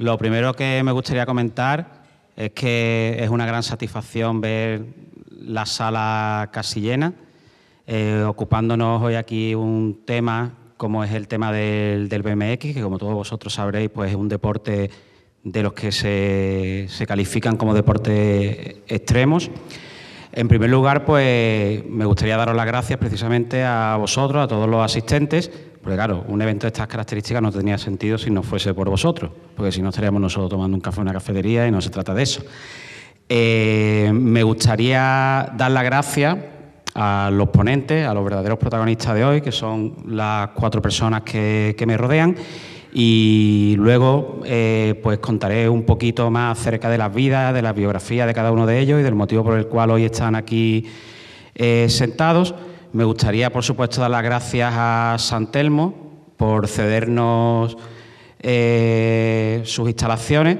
Lo primero que me gustaría comentar es que es una gran satisfacción ver la sala casi llena, eh, ocupándonos hoy aquí un tema como es el tema del, BMX, que como todos vosotros sabréis, pues es un deporte de los que se, se califican como deportes extremos. En primer lugar, pues me gustaría daros las gracias precisamente a vosotros, a todos los asistentes, porque claro, un evento de estas características no tendría sentido si no fuese por vosotros, porque si no estaríamos nosotros tomando un café en una cafetería y no se trata de eso. Eh, me gustaría dar las gracias a los ponentes, a los verdaderos protagonistas de hoy, que son las cuatro personas que, me rodean, y luego eh, pues contaré un poquito más acerca de las vidas, de la biografía de cada uno de ellos y del motivo por el cual hoy están aquí eh, sentados. Me gustaría, por supuesto, dar las gracias a San Telmo por cedernos eh, sus instalaciones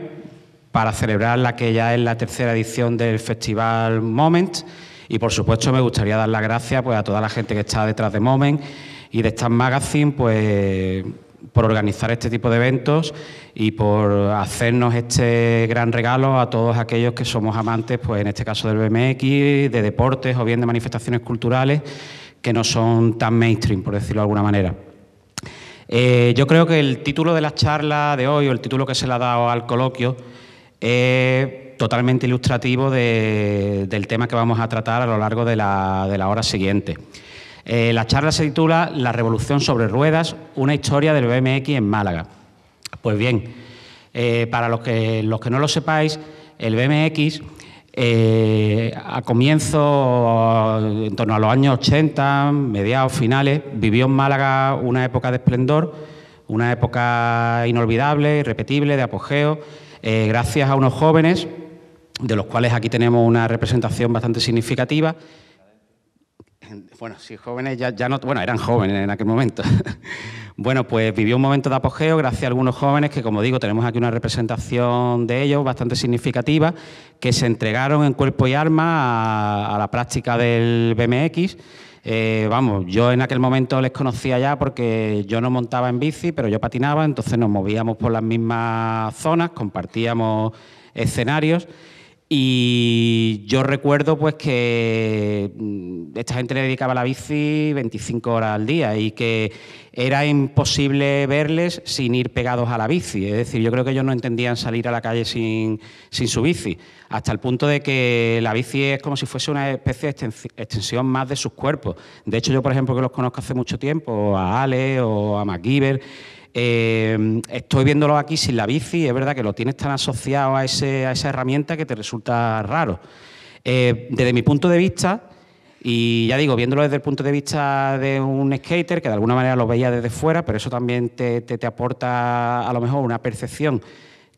para celebrar la que ya es la tercera edición del Festival Moment. Y, por supuesto, me gustaría dar las gracias pues, a toda la gente que está detrás de Moment y de Stan Magazine, pues por organizar este tipo de eventos y por hacernos este gran regalo a todos aquellos que somos amantes, pues en este caso del BMX, de deportes o bien de manifestaciones culturales que no son tan mainstream, por decirlo de alguna manera. Eh, yo creo que el título de la charla de hoy, o el título que se le ha dado al coloquio, es totalmente ilustrativo del tema que vamos a tratar a lo largo de la, de la hora siguiente. Eh, la charla se titula La revolución sobre ruedas, una historia del BMX en Málaga. Pues bien, eh, para los que, no lo sepáis, el BMX eh, a comienzo, en torno a los años 80, mediados, finales, vivió en Málaga una época de esplendor, una época inolvidable, irrepetible, de apogeo, gracias a unos jóvenes, de los cuales aquí tenemos una representación bastante significativa, bueno, sí, jóvenes ya, ya no, bueno, eran jóvenes en aquel momento. bueno, pues vivió un momento de apogeo gracias a algunos jóvenes que, como digo, tenemos aquí una representación de ellos bastante significativa, que se entregaron en cuerpo y alma a, la práctica del BMX. Eh, vamos, yo en aquel momento les conocía ya porque yo no montaba en bici, pero yo patinaba, entonces nos movíamos por las mismas zonas, compartíamos escenarios y yo recuerdo pues que mm, esta gente le dedicaba la bici 25 horas al día y que era imposible verles sin ir pegados a la bici. Es decir, yo creo que ellos no entendían salir a la calle sin, su bici, hasta el punto de que la bici es como si fuese una especie de extensión más de sus cuerpos. De hecho, yo, por ejemplo, que los conozco hace mucho tiempo, a Ale o a MacGyver, eh, estoy viéndolo aquí sin la bici, es verdad que lo tienes tan asociado a, esa herramienta que te resulta raro. Eh, desde mi punto de vista, y ya digo, viéndolo desde el punto de vista de un skater, que de alguna manera lo veía desde fuera, pero eso también te aporta a lo mejor una percepción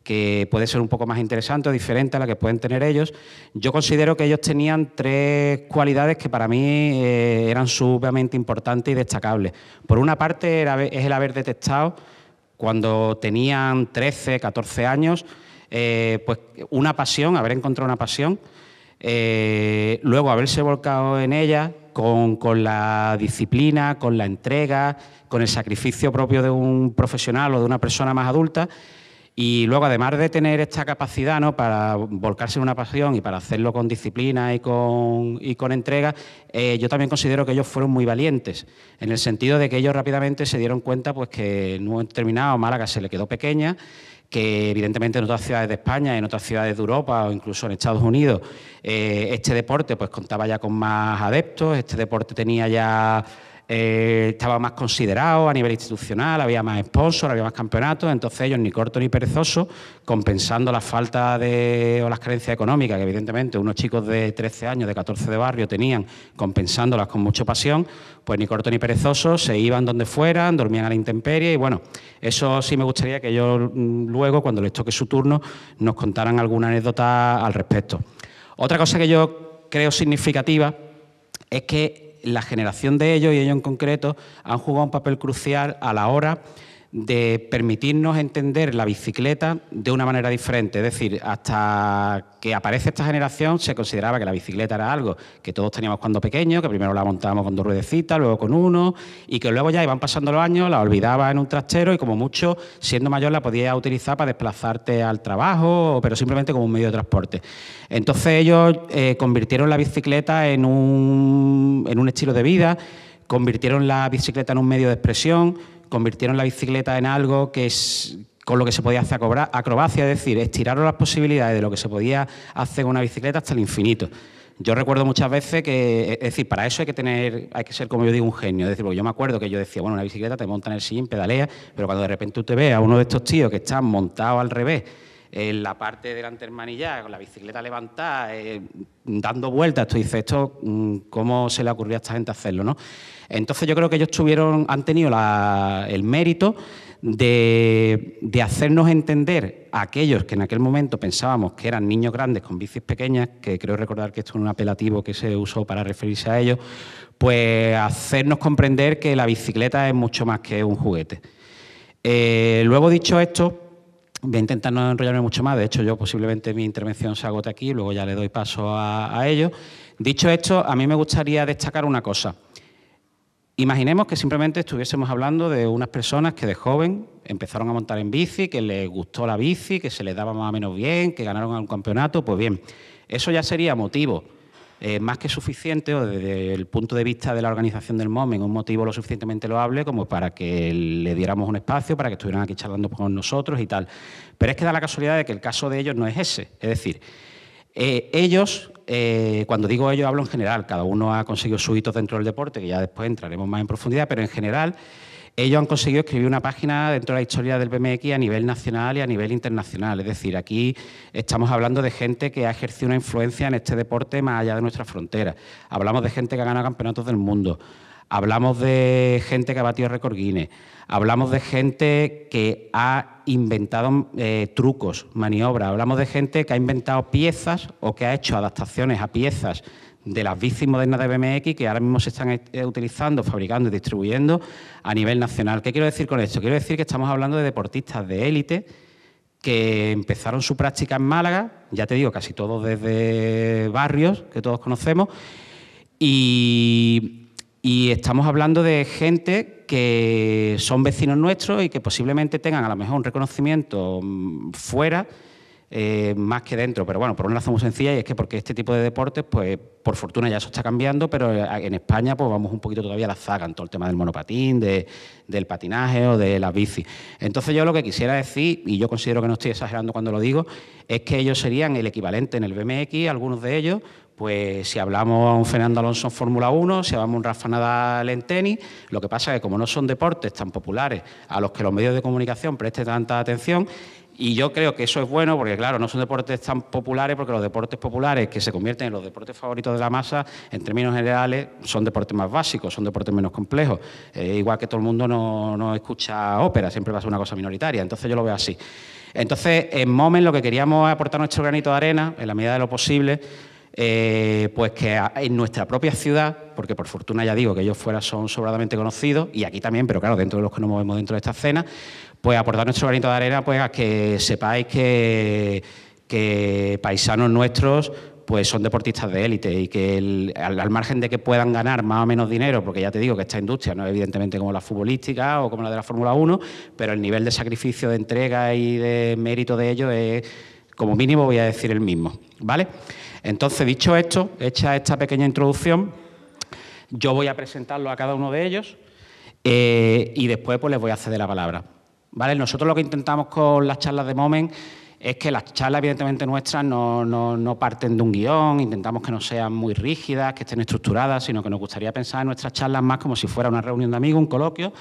que puede ser un poco más interesante o diferente a la que pueden tener ellos. Yo considero que ellos tenían tres cualidades que para mí eh, eran sumamente importantes y destacables. Por una parte es el haber detectado cuando tenían 13, 14 años, eh, pues una pasión, haber encontrado una pasión, eh, luego haberse volcado en ella con, con, la disciplina, con la entrega, con el sacrificio propio de un profesional o de una persona más adulta y luego, además de tener esta capacidad ¿no? para volcarse en una pasión y para hacerlo con disciplina y con, y con entrega, eh, yo también considero que ellos fueron muy valientes, en el sentido de que ellos rápidamente se dieron cuenta pues, que en un determinado Málaga se le quedó pequeña, que evidentemente en otras ciudades de España, en otras ciudades de Europa o incluso en Estados Unidos, eh, este deporte pues contaba ya con más adeptos, este deporte tenía ya eh, estaba más considerado a nivel institucional, había más sponsors, había más campeonatos, entonces ellos ni corto ni perezoso, compensando la falta de, o las carencias económicas que evidentemente unos chicos de 13 años, de 14 de barrio tenían, compensándolas con mucha pasión, pues ni corto ni perezoso, se iban donde fueran, dormían a la intemperie y bueno, eso sí me gustaría que ellos mm, luego, cuando les toque su turno, nos contaran alguna anécdota al respecto. Otra cosa que yo creo significativa es que la generación de ellos y ellos en concreto han jugado un papel crucial a la hora de permitirnos entender la bicicleta de una manera diferente. Es decir, hasta que aparece esta generación se consideraba que la bicicleta era algo que todos teníamos cuando pequeños, que primero la montábamos con dos ruedecitas, luego con uno, y que luego ya iban pasando los años, la olvidaba en un trastero y como mucho, siendo mayor, la podías utilizar para desplazarte al trabajo, pero simplemente como un medio de transporte. Entonces ellos eh, convirtieron la bicicleta en un, en un estilo de vida, convirtieron la bicicleta en un medio de expresión, convirtieron la bicicleta en algo que es con lo que se podía hacer acrobacia, es decir, estiraron las posibilidades de lo que se podía hacer con una bicicleta hasta el infinito. Yo recuerdo muchas veces que, es decir, para eso hay que tener, hay que ser, como yo digo, un genio. Es decir, porque yo me acuerdo que yo decía, bueno, una bicicleta te monta en el sillín, pedalea, pero cuando de repente tú te ves a uno de estos tíos que están montados al revés, en la parte delante del manillar, con la bicicleta levantada, eh, dando vueltas, tú dices, esto, mm, ¿cómo se le ocurrió a esta gente hacerlo? ¿no? Entonces yo creo que ellos tuvieron, han tenido el mérito de, hacernos entender a aquellos que en aquel momento pensábamos que eran niños grandes con bicis pequeñas, que creo recordar que esto es un apelativo que se usó para referirse a ellos, pues hacernos comprender que la bicicleta es mucho más que un juguete. Eh, luego dicho esto, voy a intentar no enrollarme mucho más, de hecho yo posiblemente mi intervención se agote aquí, luego ya le doy paso a, a ello. Dicho esto, a mí me gustaría destacar una cosa. Imaginemos que simplemente estuviésemos hablando de unas personas que de joven empezaron a montar en bici, que les gustó la bici, que se les daba más o menos bien, que ganaron un campeonato, pues bien, eso ya sería motivo eh, más que suficiente, o desde el punto de vista de la organización del MOMEN, un motivo lo suficientemente loable como para que le diéramos un espacio, para que estuvieran aquí charlando con nosotros y tal. Pero es que da la casualidad de que el caso de ellos no es ese. Es decir, eh, ellos, eh, cuando digo ellos hablo en general, cada uno ha conseguido su hito dentro del deporte, que ya después entraremos más en profundidad, pero en general ellos han conseguido escribir una página dentro de la historia del BMX a nivel nacional y a nivel internacional. Es decir, aquí estamos hablando de gente que ha ejercido una influencia en este deporte más allá de nuestras fronteras. Hablamos de gente que ha ganado campeonatos del mundo. Hablamos de gente que ha batido récord Guinness. Hablamos de gente que ha inventado eh, trucos, maniobras. Hablamos de gente que ha inventado piezas o que ha hecho adaptaciones a piezas de las bicis modernas de BMX que ahora mismo se están eh, utilizando, fabricando y distribuyendo a nivel nacional. ¿Qué quiero decir con esto? Quiero decir que estamos hablando de deportistas de élite que empezaron su práctica en Málaga, ya te digo, casi todos desde barrios que todos conocemos, y, y estamos hablando de gente que son vecinos nuestros y que posiblemente tengan a lo mejor un reconocimiento mm, fuera eh, más que dentro. Pero bueno, por una razón muy sencilla y es que porque este tipo de deportes, pues por fortuna ya eso está cambiando, pero eh, en España pues vamos un poquito todavía a la zaga en todo el tema del monopatín, del patinaje o de las bici. Entonces yo lo que quisiera decir, y yo considero que no estoy exagerando cuando lo digo, es que ellos serían el equivalente en el BMX, algunos de ellos, pues si hablamos a un Fernando Alonso en Fórmula 1, si hablamos a un Rafa Nadal en tenis, lo que pasa es que como no son deportes tan populares a los que los medios de comunicación presten tanta atención, y yo creo que eso es bueno porque, claro, no son deportes tan populares porque los deportes populares que se convierten en los deportes favoritos de la masa, en términos generales, son deportes más básicos, son deportes menos complejos. Eh, igual que todo el mundo no, escucha ópera, siempre va a ser una cosa minoritaria. Entonces yo lo veo así. Entonces, en Moment lo que queríamos aportar nuestro granito de arena, en la medida de lo posible, eh, pues que en nuestra propia ciudad, porque por fortuna ya digo que ellos fuera son sobradamente conocidos, y aquí también, pero claro, dentro de los que nos movemos dentro de esta escena, pues aportar nuestro granito de arena pues a que sepáis que, que paisanos nuestros pues son deportistas de élite y que al, margen de que puedan ganar más o menos dinero, porque ya te digo que esta industria no es evidentemente como la futbolística o como la de la Fórmula 1, pero el nivel de sacrificio, de entrega y de mérito de ellos es, como mínimo, voy a decir el mismo. ¿Vale? Entonces, dicho esto, hecha esta pequeña introducción, yo voy a presentarlo a cada uno de ellos eh, y después pues les voy a ceder la palabra. ¿Vale? Nosotros lo que intentamos con las charlas de Moment es que las charlas, evidentemente nuestras, no, parten de un guion, intentamos que no sean muy rígidas, que estén estructuradas, sino que nos gustaría pensar en nuestras charlas más como si fuera una reunión de amigos, un coloquio,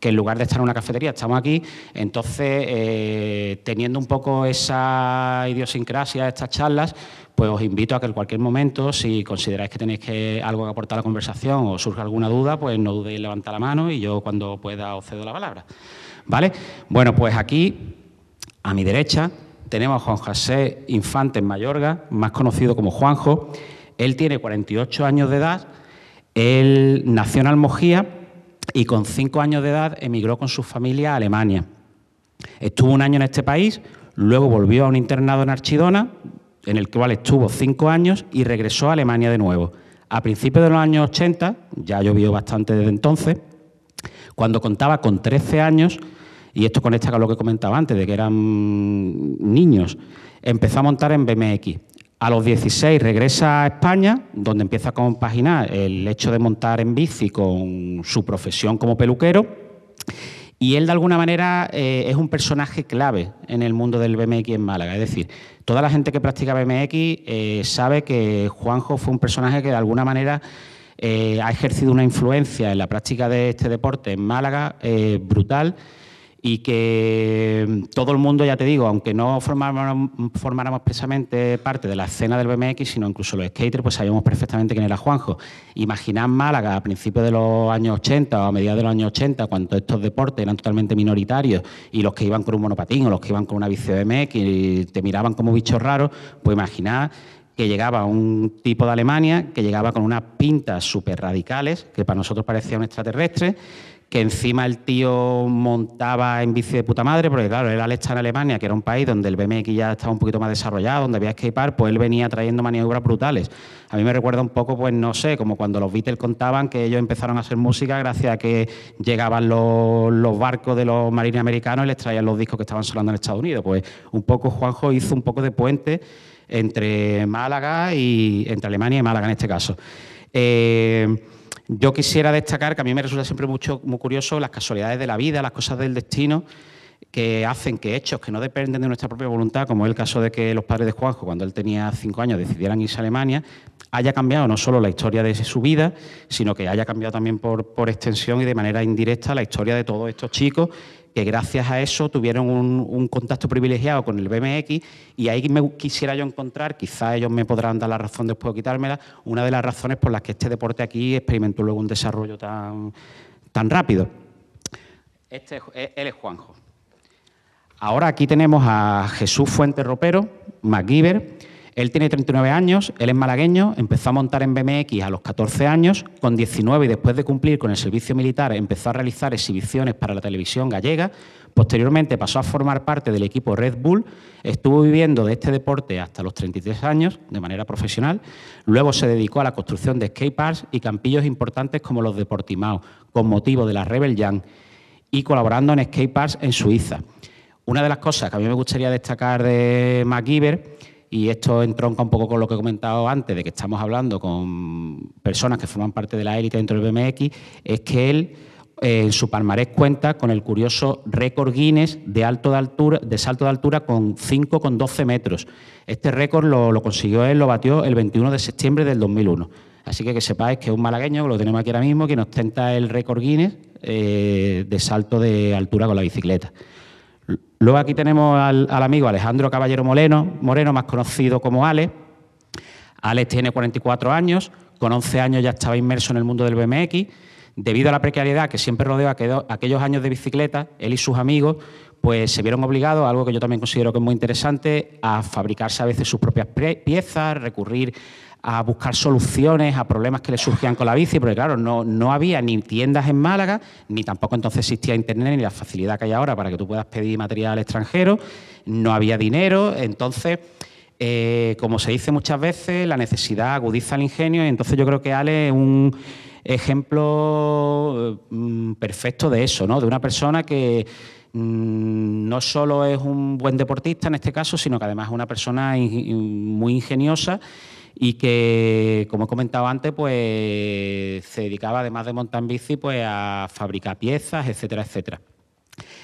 que en lugar de estar en una cafetería, estamos aquí. Entonces, eh, teniendo un poco esa idiosincrasia de estas charlas, pues os invito a que en cualquier momento, si consideráis que tenéis que algo que aportar a la conversación o surge alguna duda, pues no dudéis en levantar la mano y yo cuando pueda os cedo la palabra. ¿Vale? Bueno, pues aquí, a mi derecha, tenemos a Juan José Infante en Mayorga, más conocido como Juanjo. Él tiene 48 años de edad, él nació en Almojía y con cinco años de edad emigró con su familia a Alemania. Estuvo un año en este país, luego volvió a un internado en Archidona, en el cual estuvo cinco años y regresó a Alemania de nuevo. A principios de los años 80, ya llovió bastante desde entonces, cuando contaba con 13 años, y esto conecta con lo que comentaba antes, de que eran niños, empezó a montar en BMX. A los 16 regresa a España, donde empieza a compaginar el hecho de montar en bici con su profesión como peluquero. Y él, de alguna manera, eh, es un personaje clave en el mundo del BMX en Málaga. Es decir, toda la gente que practica BMX eh, sabe que Juanjo fue un personaje que, de alguna manera, eh, ha ejercido una influencia en la práctica de este deporte en Málaga brutal y que mm, todo el mundo, ya te digo, aunque no formáramos, formáramos precisamente parte de la escena del BMX, sino incluso los skaters, pues sabíamos perfectamente quién era Juanjo. Imaginad Málaga a principios de los años 80 o a mediados de los años 80, cuando estos deportes eran totalmente minoritarios y los que iban con un monopatín o los que iban con una bici BMX y te miraban como bichos raros, pues imaginad que llegaba un tipo de Alemania que llegaba con unas pintas súper radicales, que para nosotros parecía un extraterrestre, que encima el tío montaba en bici de puta madre, porque claro, él al estar en Alemania, que era un país donde el BMX ya estaba un poquito más desarrollado, donde había skatepark, pues él venía trayendo maniobras brutales. A mí me recuerda un poco, pues no sé, como cuando los Beatles contaban que ellos empezaron a hacer música gracias a que llegaban los, barcos de los marines americanos y les traían los discos que estaban sonando en Estados Unidos. Pues un poco Juanjo hizo un poco de puente entre Málaga y entre Alemania y Málaga en este caso. Eh, yo quisiera destacar que a mí me resulta siempre mucho, muy curioso las casualidades de la vida, las cosas del destino, que hacen que hechos que no dependen de nuestra propia voluntad, como es el caso de que los padres de Juanjo, cuando él tenía cinco años, decidieran irse a Alemania, haya cambiado no solo la historia de su vida, sino que haya cambiado también por, por extensión y de manera indirecta la historia de todos estos chicos que gracias a eso tuvieron un, contacto privilegiado con el BMX y ahí me quisiera yo encontrar, quizá ellos me podrán dar la razón después de quitármela, una de las razones por las que este deporte aquí experimentó luego un desarrollo tan, tan rápido. Este, él es Juanjo. Ahora aquí tenemos a Jesús Fuente Ropero, MacGyver, él tiene 39 años, él es malagueño, empezó a montar en BMX a los 14 años, con 19 y después de cumplir con el servicio militar empezó a realizar exhibiciones para la televisión gallega, posteriormente pasó a formar parte del equipo Red Bull, estuvo viviendo de este deporte hasta los 33 años de manera profesional, luego se dedicó a la construcción de skateparks y campillos importantes como los de Portimao, con motivo de la Rebel Young, y colaborando en skateparks en Suiza. Una de las cosas que a mí me gustaría destacar de MacGyver y esto entronca un poco con lo que he comentado antes, de que estamos hablando con personas que forman parte de la élite dentro del BMX, es que él eh, en su palmarés cuenta con el curioso récord Guinness de, alto de, altura, de salto de altura con 5,12 metros. Este récord lo, consiguió él, lo batió el 21 de septiembre del 2001. Así que que sepáis que es un malagueño, lo tenemos aquí ahora mismo, que nos ostenta el récord Guinness eh, de salto de altura con la bicicleta. Luego aquí tenemos al, amigo Alejandro Caballero Moreno, más conocido como Ale. Alex tiene 44 años, con 11 años ya estaba inmerso en el mundo del BMX. Debido a la precariedad que siempre rodeó aquellos años de bicicleta, él y sus amigos pues se vieron obligados, algo que yo también considero que es muy interesante, a fabricarse a veces sus propias piezas, recurrir a buscar soluciones a problemas que le surgían con la bici, porque claro, no, no había ni tiendas en Málaga, ni tampoco entonces existía Internet, ni la facilidad que hay ahora para que tú puedas pedir material extranjero, no había dinero, entonces... Eh, como se dice muchas veces, la necesidad agudiza el ingenio entonces yo creo que Ale es un ejemplo mm, perfecto de eso, ¿no? de una persona que mm, no solo es un buen deportista en este caso, sino que además es una persona muy ingeniosa y que, como he comentado antes, pues se dedicaba, además de montar en bici, pues a fabricar piezas, etcétera, etcétera.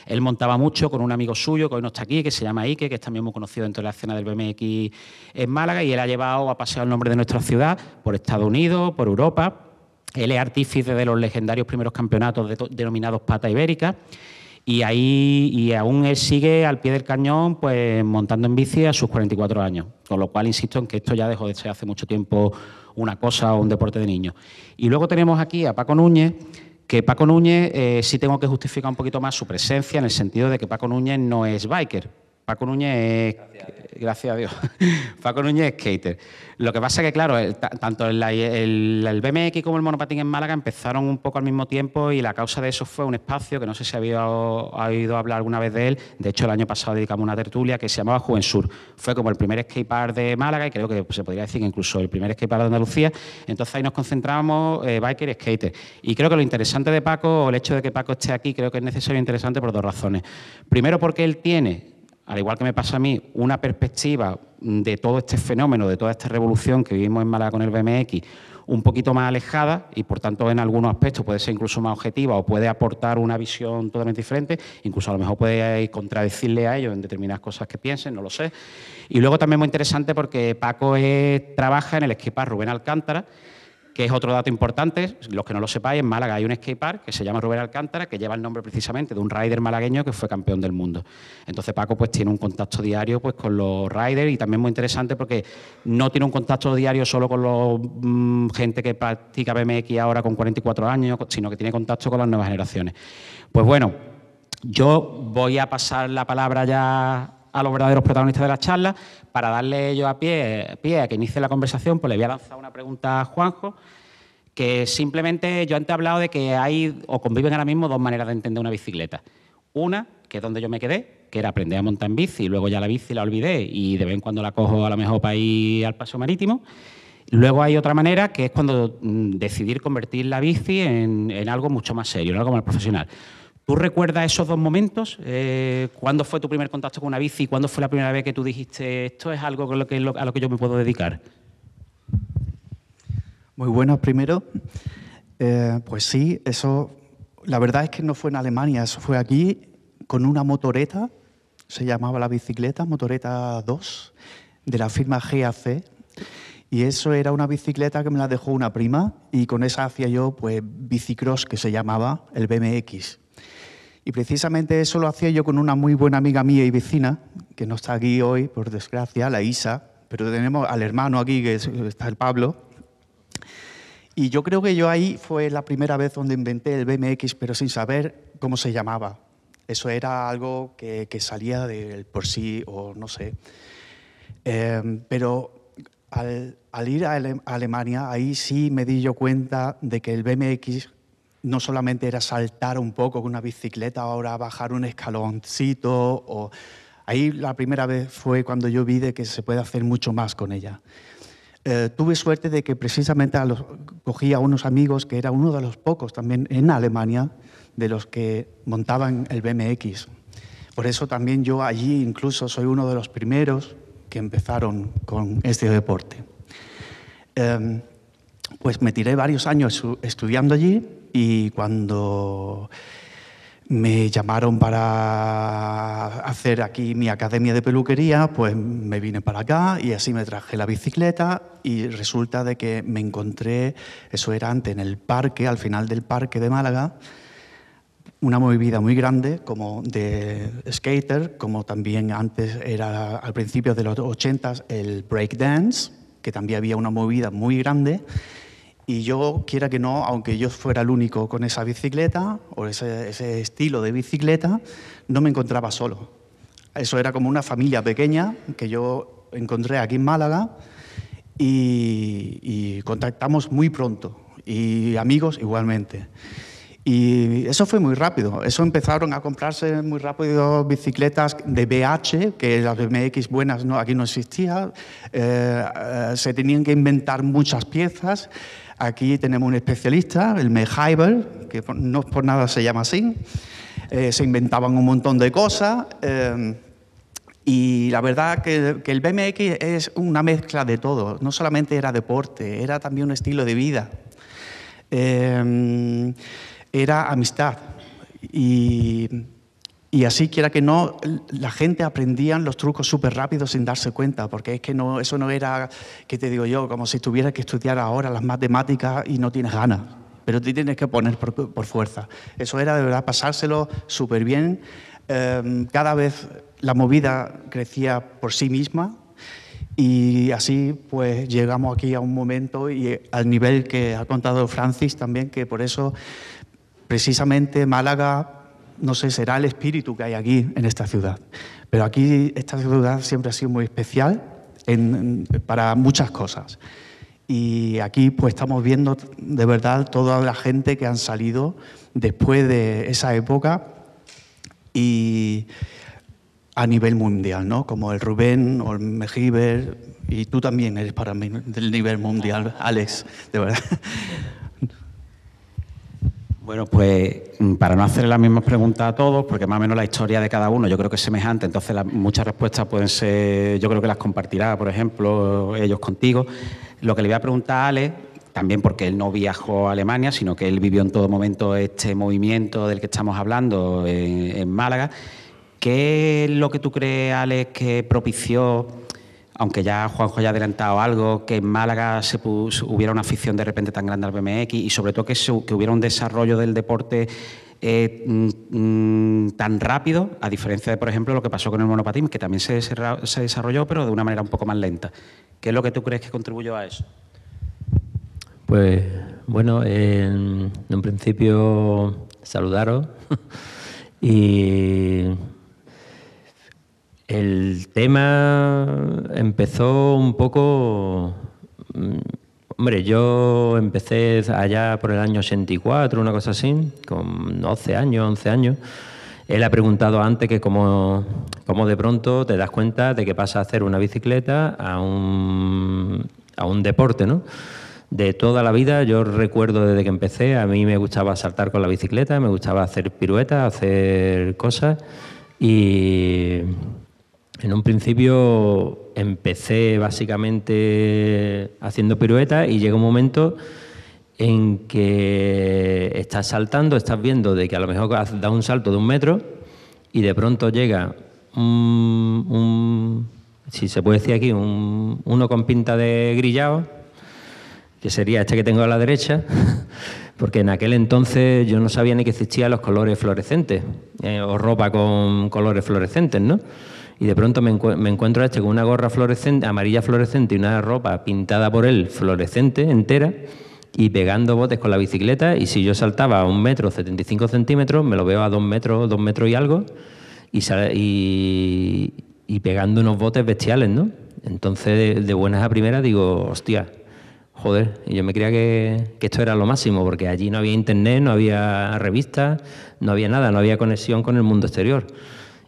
Él montaba mucho con un amigo suyo, que hoy no está aquí, que se llama Ike, que es también muy conocido dentro de la escena del BMX en Málaga, y él ha llevado a pasear el nombre de nuestra ciudad por Estados Unidos, por Europa. Él es artífice de los legendarios primeros campeonatos denominados Pata Ibérica y ahí y aún él sigue al pie del cañón pues montando en bici a sus 44 años, con lo cual insisto en que esto ya dejó de ser hace mucho tiempo una cosa o un deporte de niños. Y luego tenemos aquí a Paco Núñez, que Paco Núñez eh, sí tengo que justificar un poquito más su presencia en el sentido de que Paco Núñez no es biker. Paco Núñez es, gracias a Dios, Paco Núñez es skater. Lo que pasa es que, claro, tanto el, BMX como el monopatín en Málaga empezaron un poco al mismo tiempo y la causa de eso fue un espacio que no sé si había oído hablar alguna vez de él. De hecho, el año pasado dedicamos una tertulia que se llamaba Juvensur. Fue como el primer skatepark de Málaga y creo que se podría decir que incluso el primer skatepark de Andalucía. Entonces ahí nos concentramos eh, biker y skater. Y creo que lo interesante de Paco, o el hecho de que Paco esté aquí, creo que es necesario e interesante por dos razones. Primero, porque él tiene al igual que me pasa a mí, una perspectiva de todo este fenómeno, de toda esta revolución que vivimos en Málaga con el BMX, un poquito más alejada y por tanto en algunos aspectos puede ser incluso más objetiva o puede aportar una visión totalmente diferente, incluso a lo mejor puede contradecirle a ellos en determinadas cosas que piensen, no lo sé. Y luego también muy interesante porque Paco trabaja en el esquipar Rubén Alcántara, que es otro dato importante, los que no lo sepáis, en Málaga hay un skatepark que se llama Rubén Alcántara, que lleva el nombre precisamente de un rider malagueño que fue campeón del mundo. Entonces Paco pues tiene un contacto diario pues con los riders y también muy interesante porque no tiene un contacto diario solo con la mm, gente que practica BMX ahora con 44 años, sino que tiene contacto con las nuevas generaciones. Pues bueno, yo voy a pasar la palabra ya a los verdaderos protagonistas de la charla. Para darle yo a pie, pie a que inicie la conversación, pues le voy a lanzar una pregunta a Juanjo, que simplemente yo antes he hablado de que hay o conviven ahora mismo dos maneras de entender una bicicleta. Una, que es donde yo me quedé, que era aprender a montar en bici, y luego ya la bici la olvidé y de vez en cuando la cojo a lo mejor para ir al paso marítimo. Luego hay otra manera que es cuando mm, decidir convertir la bici en, en algo mucho más serio, en algo más profesional. ¿Tú recuerdas esos dos momentos? Eh, ¿Cuándo fue tu primer contacto con una bici? ¿Cuándo fue la primera vez que tú dijiste esto es algo a lo que, a lo que yo me puedo dedicar? Muy buenas, primero. Eh, pues sí, eso, la verdad es que no fue en Alemania, eso fue aquí con una motoreta, se llamaba la bicicleta, motoreta 2, de la firma GAC. Y eso era una bicicleta que me la dejó una prima y con esa hacía yo pues bicicross que se llamaba el BMX. Y precisamente eso lo hacía yo con una muy buena amiga mía y vecina, que no está aquí hoy, por desgracia, la Isa, pero tenemos al hermano aquí, que está el Pablo. Y yo creo que yo ahí fue la primera vez donde inventé el BMX, pero sin saber cómo se llamaba. Eso era algo que, salía del por sí, o no sé. Em, pero al, al, ir a Alemania, ahí sí me di yo cuenta de que el BMX no solamente era saltar un poco con una bicicleta, ahora bajar un escaloncito. O... Ahí la primera vez fue cuando yo vi de que se puede hacer mucho más con ella. Eh, tuve suerte de que precisamente a cogí a unos amigos que era uno de los pocos también en Alemania de los que montaban el BMX. Por eso también yo allí incluso soy uno de los primeros que empezaron con este deporte. Em, pues me tiré varios años estudiando allí y cuando me llamaron para hacer aquí mi academia de peluquería, pues me vine para acá y así me traje la bicicleta y resulta de que me encontré, eso era antes en el parque, al final del parque de Málaga, una movida muy grande como de skater, como también antes era al principio de los 80 el break dance, que también había una movida muy grande y yo, quiera que no, aunque yo fuera el único con esa bicicleta o ese, estilo de bicicleta, no me encontraba solo. Eso era como una familia pequeña que yo encontré aquí en Málaga y, y contactamos muy pronto. Y amigos igualmente. Y eso fue muy rápido. Eso empezaron a comprarse muy rápido bicicletas de BH, que las BMX buenas no, aquí no existía. Eh, eh, se tenían que inventar muchas piezas. Aquí tenemos un especialista, el Mehaiber, que no por nada se llama así. Eh, se inventaban un montón de cosas. y la verdad que, que, el BMX es una mezcla de todo. No solamente era deporte, era también un estilo de vida era amistad. Y, y así, quiera que no, la gente aprendía los trucos súper rápido sin darse cuenta, porque es que no, eso no era, que te digo yo, como si tuvieras que estudiar ahora las matemáticas y no tienes ganas, pero te tienes que poner por, fuerza. Eso era de verdad pasárselo súper bien. Em, cada vez la movida crecía por sí misma y así pues llegamos aquí a un momento y al nivel que ha contado Francis también, que por eso precisamente Málaga, no sé, será el espíritu que hay aquí en esta ciudad. Pero aquí esta ciudad siempre ha sido muy especial para muchas cosas. Y aquí pues estamos viendo de verdad toda la gente que han salido después de esa época y a nivel mundial, ¿no? Como el Rubén o el Mejiber y tú también eres para mí del nivel mundial, Alex, de verdad. Bueno, pues mm, para no hacer las mismas preguntas a todos, porque más o menos la historia de cada uno yo creo que es semejante, entonces muchas respuestas pueden ser, yo creo que las compartirá, por ejemplo, ellos contigo. Lo que le voy a preguntar a Alex, también porque él no viajó a Alemania, sino que él vivió en todo momento este movimiento del que estamos hablando en Málaga, ¿qué es lo que tú crees, Alex, que propició aunque ya Juanjo haya adelantado algo, que en Málaga hubiera una afición de repente tan grande al BMX y sobre todo que, hubiera un desarrollo del deporte eh, mm, mm, tan rápido, a diferencia de, por ejemplo, lo que pasó con el monopatín, que también se, desarrolló, pero de una manera un poco más lenta. ¿Qué es lo que tú crees que contribuyó a eso? Pues bueno, en un principio saludaros y el tema empezó un poco... Mm, hombre, yo empecé allá por el año 84, una cosa así, con 12 años, 11 años. Él ha preguntado antes que cómo, de pronto te das cuenta de que pasa a hacer una bicicleta a un, a un deporte, ¿no? De toda la vida, yo recuerdo desde que empecé, a mí me gustaba saltar con la bicicleta, me gustaba hacer piruetas, hacer cosas y en un principio empecé básicamente haciendo piruetas y llega un momento en que estás saltando, estás viendo de que a lo mejor dado un salto de un metro y de pronto llega un, si se puede decir aquí, un, uno con pinta de grillado, que sería este que tengo a la derecha, porque en aquel entonces yo no sabía ni que existían los colores fluorescentes, eh, o ropa con colores fluorescentes, ¿no? Y de pronto me, encuentro a este con una gorra fluorescente, amarilla fluorescente y una ropa pintada por él fluorescente entera y pegando botes con la bicicleta y si yo saltaba a un metro 75 centímetros me lo veo a dos metros, dos metros y algo y, y, pegando unos botes bestiales, ¿no? Entonces de, buenas a primeras digo, hostia, joder, y yo me creía que, que, esto era lo máximo, porque allí no había internet, no había revistas, no había nada, no había conexión con el mundo exterior.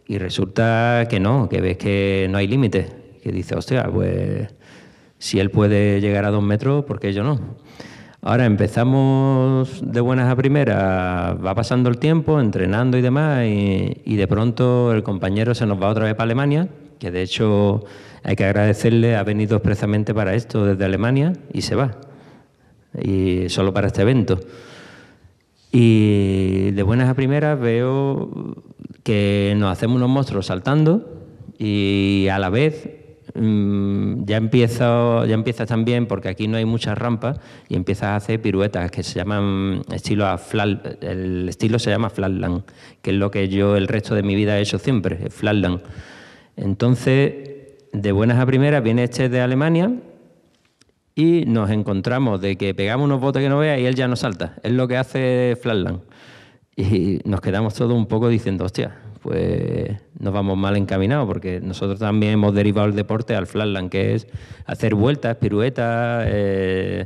Y resulta que no, que ves que no hay límite. Que dice, hostia, pues si él puede llegar a dos metros, ¿por qué yo no? Ahora empezamos de buenas a primeras, va pasando el tiempo, entrenando y demás, y, de pronto el compañero se nos va otra vez para Alemania, que de hecho hay que agradecerle, ha venido expresamente para esto desde Alemania y se va, y solo para este evento. Y de buenas a primeras veo que nos hacemos unos monstruos saltando y a la vez mm, ya empieza ya empiezas también, porque aquí no hay muchas rampas, y empiezas a hacer piruetas que se llaman estilo a flat, el estilo se llama flatland, que es lo que yo el resto de mi vida he hecho siempre, flatland. Entonces, de buenas a primeras viene este de Alemania y nos encontramos de que pegamos unos botes que no vea y él ya no salta. Es lo que hace flatland. Y nos quedamos todos un poco diciendo, hostia, pues nos vamos mal encaminados, porque nosotros también hemos derivado el deporte al flatland, que es hacer vueltas, piruetas, eh,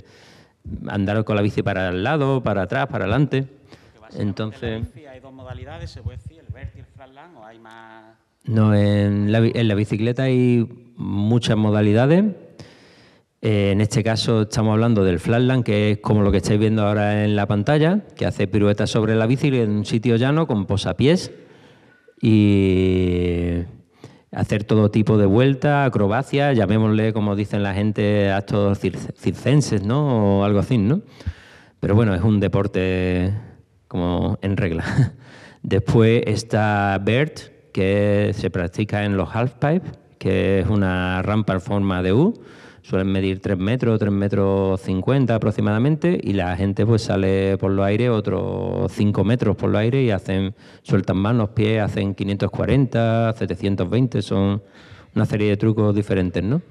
andar con la bici para el lado, para atrás, para adelante. Entonces... ¿Hay dos modalidades? ¿Se puede decir el vert y el flatland o hay más...? No, en la, en la bicicleta hay muchas modalidades. Eh, en este caso estamos hablando del flatland, que es como lo que estáis viendo ahora en la pantalla, que hace piruetas sobre la bici en un sitio llano con posapiés y hacer todo tipo de vueltas, acrobacias, llamémosle, como dicen la gente, actos circenses, ¿no? O algo así, ¿no? Pero bueno, es un deporte como en regla. Después está BERT, que se practica en los halfpipe, que es una rampa en forma de U, suelen medir 3 metros, 3 metros 50 aproximadamente, y la gente pues sale por los aires otros 5 metros por los aires y hacen, sueltan manos, pies, hacen 540, 720, son una serie de trucos diferentes, ¿no?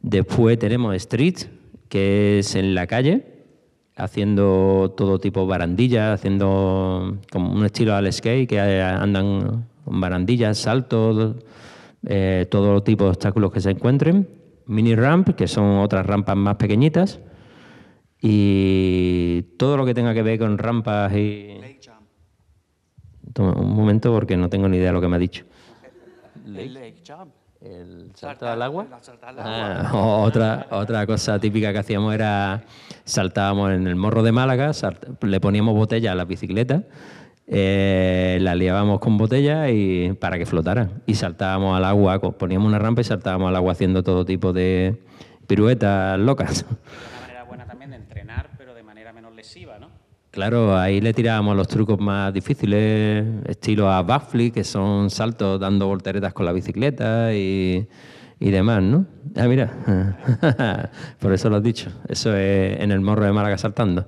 Después tenemos street, que es en la calle, haciendo todo tipo de barandillas, haciendo como un estilo al skate, que andan con barandillas, saltos, eh, todo tipo de obstáculos que se encuentren, mini ramp, que son otras rampas más pequeñitas, y todo lo que tenga que ver con rampas y... un momento porque no tengo ni idea de lo que me ha dicho. ¿El salto al agua? Ah, otra, otra cosa típica que hacíamos era saltábamos en el morro de Málaga, le poníamos botella a la bicicleta, eh, la liábamos con botella y para que flotara y saltábamos al agua, poníamos una rampa y saltábamos al agua haciendo todo tipo de piruetas locas. Una manera buena también de entrenar, pero de manera menos lesiva, ¿no? Claro, ahí le tirábamos los trucos más difíciles, estilo a backflip, que son saltos dando volteretas con la bicicleta y, demás, ¿no? Ah, mira, por eso lo has dicho, eso es en el morro de Málaga saltando.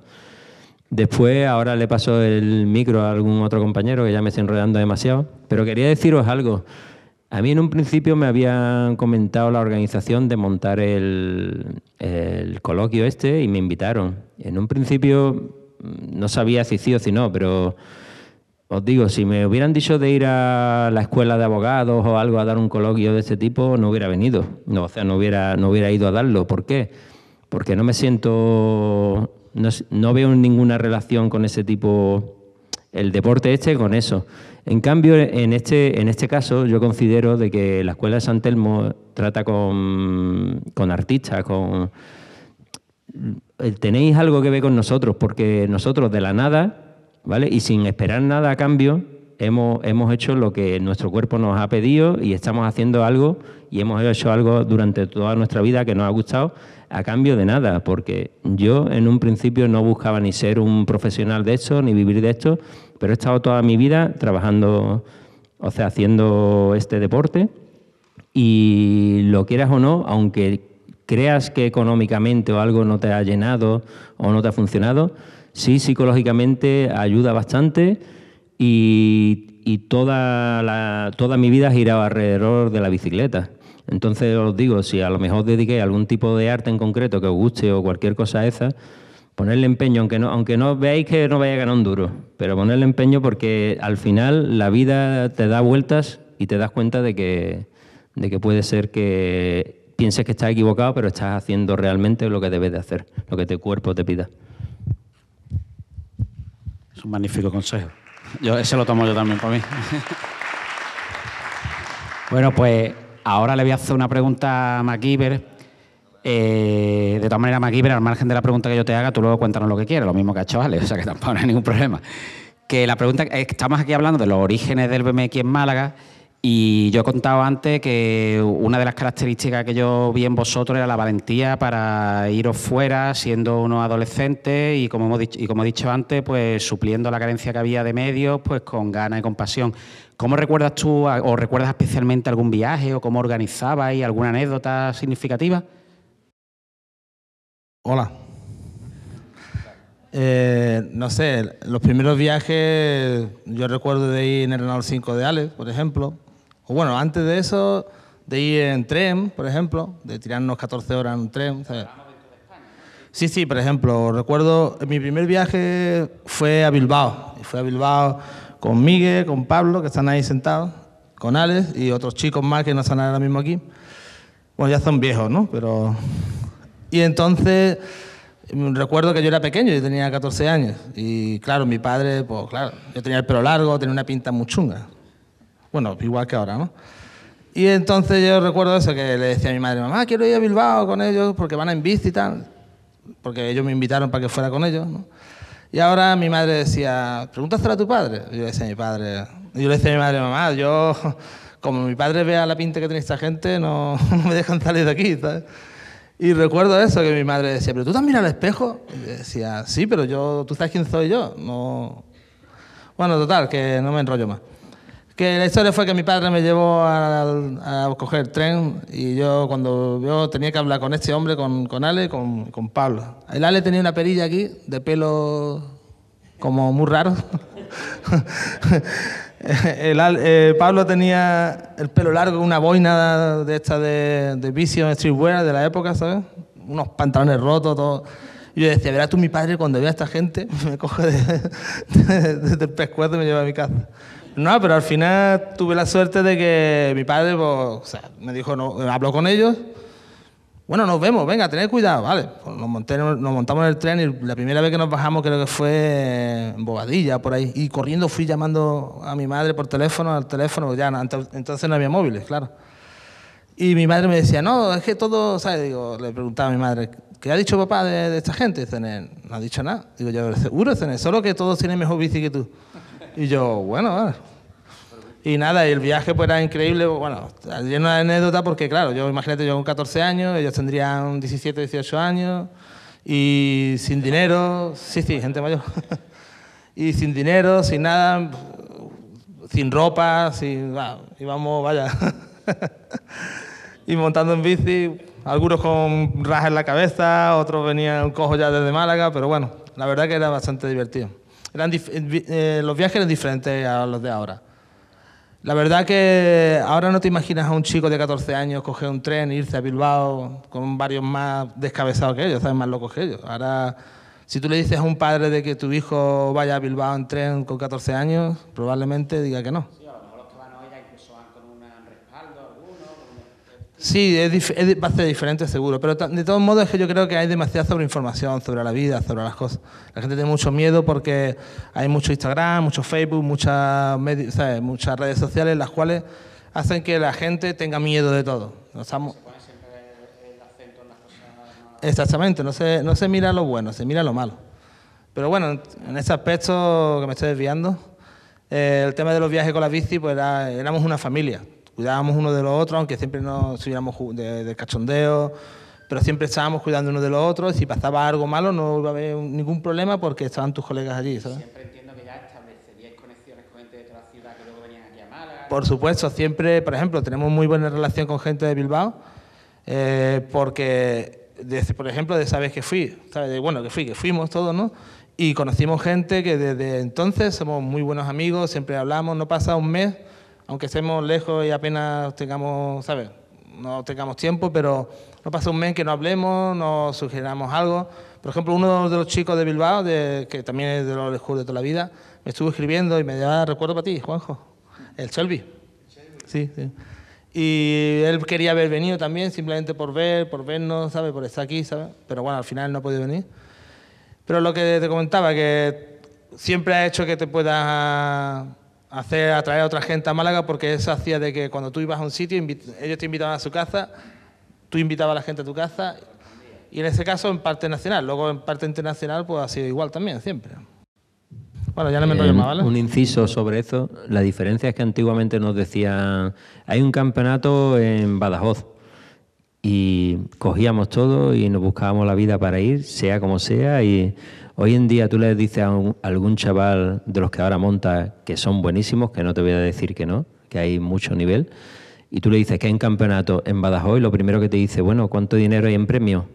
Después, ahora le paso el micro a algún otro compañero que ya me estoy enredando demasiado, pero quería deciros algo. A mí en un principio me habían comentado la organización de montar el, el coloquio este y me invitaron. En un principio no sabía si sí o si no, pero os digo, si me hubieran dicho de ir a la escuela de abogados o algo a dar un coloquio de este tipo, no hubiera venido. No, o sea, no hubiera, no hubiera ido a darlo. ¿Por qué? Porque no me siento, no, veo ninguna relación con ese tipo, el deporte este con eso. En cambio, en este, en este caso, yo considero de que la escuela de San Telmo trata con, con artistas, con eh, tenéis algo que ver con nosotros, porque nosotros de la nada, ¿vale? Y sin esperar nada a cambio, hemos, hemos hecho lo que nuestro cuerpo nos ha pedido y estamos haciendo algo y hemos hecho algo durante toda nuestra vida que nos ha gustado a cambio de nada, porque yo en un principio no buscaba ni ser un profesional de esto, ni vivir de esto, pero he estado toda mi vida trabajando, o sea, haciendo este deporte y lo quieras o no, aunque creas que económicamente o algo no te ha llenado o no te ha funcionado, sí psicológicamente ayuda bastante y, toda, toda mi vida ha girado alrededor de la bicicleta. Entonces os digo, si a lo mejor dediqué algún tipo de arte en concreto que os guste o cualquier cosa esa, ponerle empeño, aunque no, aunque no veáis que no vaya a ganar un duro, pero ponerle empeño porque al final la vida te da vueltas y te das cuenta de que, de que puede ser que pienses que estás equivocado, pero estás haciendo realmente lo que debes de hacer, lo que tu cuerpo te pida. Es un magnífico consejo. Yo, ese lo tomo yo también para mí. bueno, pues ahora le voy a hacer una pregunta a MacGyver. Eh, de todas maneras, MacGyver, al margen de la pregunta que yo te haga, tú luego cuéntanos lo que quieres, lo mismo que ha hecho Ale, o sea que tampoco hay ningún problema. Que la pregunta, estamos aquí hablando de los orígenes del BMX en Málaga y yo he contado antes que una de las características que yo vi en vosotros era la valentía para iros fuera siendo unos adolescentes y como, hemos dicho, he dicho antes, pues supliendo la carencia que había de medios, pues con ganas y con pasión. ¿Cómo recuerdas tú o recuerdas especialmente algún viaje o cómo organizabais alguna anécdota significativa? Hola. Eh, no sé, los primeros viajes, yo recuerdo de ir en el Renault 5 de Alex, por ejemplo, bueno, antes de eso, de ir en tren, por ejemplo, de tirarnos 14 horas en un tren. Sí, sí, por ejemplo, recuerdo, mi primer viaje fue a Bilbao. Y fue a Bilbao con Miguel, con Pablo, que están ahí sentados, con Alex y otros chicos más que no están ahora mismo aquí. Bueno, ya son viejos, ¿no? Pero... Y entonces recuerdo que yo era pequeño, yo tenía 14 años. Y claro, mi padre, pues claro, yo tenía el pelo largo, tenía una pinta muy chunga. Bueno, igual que ahora, ¿no? Y entonces yo recuerdo eso, que le decía a mi madre, mamá, quiero ir a Bilbao con ellos porque van en bici y tal, porque ellos me invitaron para que fuera con ellos, ¿no? Y ahora mi madre decía, pregúntaselo a tu padre. Yo le decía a mi padre, yo le decía a mi madre, mamá, yo, como mi padre vea la pinta que tiene esta gente, no, me dejan salir de aquí, ¿sabes? Y recuerdo eso, que mi madre decía, ¿pero tú también al espejo? Y decía, sí, pero yo, ¿tú sabes quién soy yo? No... Bueno, total, que no me enrollo más. Que la historia fue que mi padre me llevó a, coger tren y yo cuando yo tenía que hablar con este hombre, con, con Ale, con, con Pablo. El Ale tenía una perilla aquí de pelo como muy raro. el, eh, Pablo tenía el pelo largo, una boina de esta de, de Vision Streetwear de la época, ¿sabes? Unos pantalones rotos, todo. Y yo decía, verás tú mi padre cuando vea a esta gente, me coge del pescuezo y me lleva a mi casa. No, pero al final tuve la suerte de que mi padre pues, o sea, me dijo, no, habló con ellos. Bueno, nos vemos, venga, tened cuidado, vale. Pues nos, monté- nos montamos en el tren y la primera vez que nos bajamos creo que fue en Bobadilla, por ahí. Y corriendo fui llamando a mi madre por teléfono, al teléfono, ya entonces no había móviles, claro. Y mi madre me decía, no, es que todo, ¿sabes? Digo, le preguntaba a mi madre, ¿qué ha dicho papá de, de esta gente? Dice, "Ne- no ha dicho nada. Digo yo, seguro, Dice, "Ne, solo que todos tienen mejor bici que tú. Y yo, bueno. Y nada, y el viaje pues era increíble, bueno, lleno de anécdotas porque claro, yo imagínate yo con 14 años, ellos tendrían 17, 18 años y sin dinero, sí, sí, gente mayor. y sin dinero, sin nada, sin ropa, sin, va, íbamos, vaya. y montando en bici, algunos con rajas en la cabeza, otros venían cojos ya desde Málaga, pero bueno, la verdad que era bastante divertido. Eran eh, eh, los viajes eran diferentes a los de ahora. La verdad que ahora no te imaginas a un chico de 14 años coger un tren, irse a Bilbao con varios más descabezados que ellos, ¿sabes? más locos que ellos. Ahora, si tú le dices a un padre de que tu hijo vaya a Bilbao en tren con 14 años, probablemente diga que no. Sí, es es va a ser diferente seguro, pero de todos modos es que yo creo que hay demasiada sobreinformación sobre la vida, sobre las cosas. La gente tiene mucho miedo porque hay mucho Instagram, mucho Facebook, muchas, ¿sabes? muchas redes sociales, las cuales hacen que la gente tenga miedo de todo. No estamos- Exactamente, no se, no se mira lo bueno, se mira lo malo. Pero bueno, en- en ese aspecto que me estoy desviando, eh, el tema de los viajes con la bici, pues era- éramos una familia. Cuidábamos uno de los otros, aunque siempre nos subiéramos de, de cachondeo, pero siempre estábamos cuidando uno de los otros. Si pasaba algo malo, no iba a haber ningún problema porque estaban tus colegas allí, ¿sabes? Siempre entiendo que ya estableceríais conexiones con gente de toda la ciudad que luego venían aquí a Málaga. Por supuesto, siempre, por ejemplo, tenemos muy buena relación con gente de Bilbao, eh, porque, desde, por ejemplo, de esa vez que fui, ¿sabes? De, bueno, que fui, que fuimos todos, ¿no? Y conocimos gente que desde entonces somos muy buenos amigos, siempre hablamos, no pasa un mes, aunque estemos lejos y apenas tengamos, ¿sabes? No tengamos tiempo, pero no pasa un mes que no hablemos, nos sugeramos algo. Por ejemplo, uno de los chicos de Bilbao, de, que también es de los de toda la vida, me estuvo escribiendo y me da recuerdo para ti, Juanjo, el Shelby. Sí, sí. Y él quería haber venido también, simplemente por ver, por vernos, ¿sabes? Por estar aquí, ¿sabes? Pero bueno, al final no ha podido venir. Pero lo que te comentaba, que siempre ha hecho que te puedas hacer atraer a otra gente a Málaga, porque eso hacía de que cuando tú ibas a un sitio, ellos te invitaban a su casa, tú invitabas a la gente a tu casa, y en ese caso en parte nacional. Luego en parte internacional, pues ha sido igual también, siempre. Bueno, ya no me enrollo Eh, más, ¿vale? Un inciso sobre eso. La diferencia es que antiguamente nos decían, hay un campeonato en Badajoz. Y cogíamos todo y nos buscábamos la vida para ir, sea como sea. Y hoy en día tú le dices a, algún chaval de los que ahora monta que son buenísimos, que no te voy a decir que no, que hay mucho nivel, y tú le dices que hay un campeonato en Badajoz y lo primero que te dice, bueno, ¿cuánto dinero hay en premio?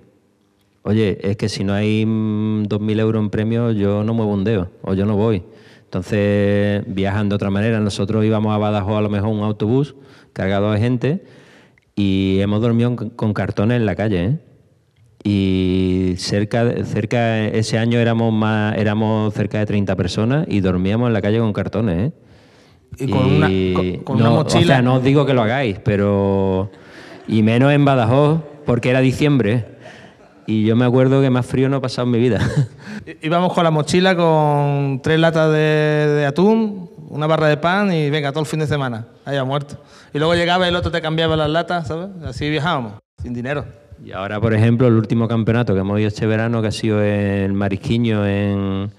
Oye, es que si no hay mm, 2.000 euros en premio, yo no muevo un dedo o yo no voy. Entonces viajan de otra manera. Nosotros íbamos a Badajoz a lo mejor un autobús cargado de gente y hemos dormido con cartones en la calle. ¿eh? Y cerca, cerca ese año éramos más, éramos cerca de 30 personas y dormíamos en la calle con cartones. ¿eh? Y con una- con- con una no, mochila. O sea, no os digo que lo hagáis, pero. Y menos en Badajoz, porque era diciembre. Y yo me acuerdo que más frío no he pasado en mi vida. Íbamos con la mochila con tres latas de, de atún, una barra de pan y venga, todo el fin de semana, haya muerto. Y luego llegaba y el otro te cambiaba las latas, ¿sabes? Así viajábamos, sin dinero. Y ahora, por ejemplo, el último campeonato que hemos ido este verano, que ha sido en Marisquiño, en,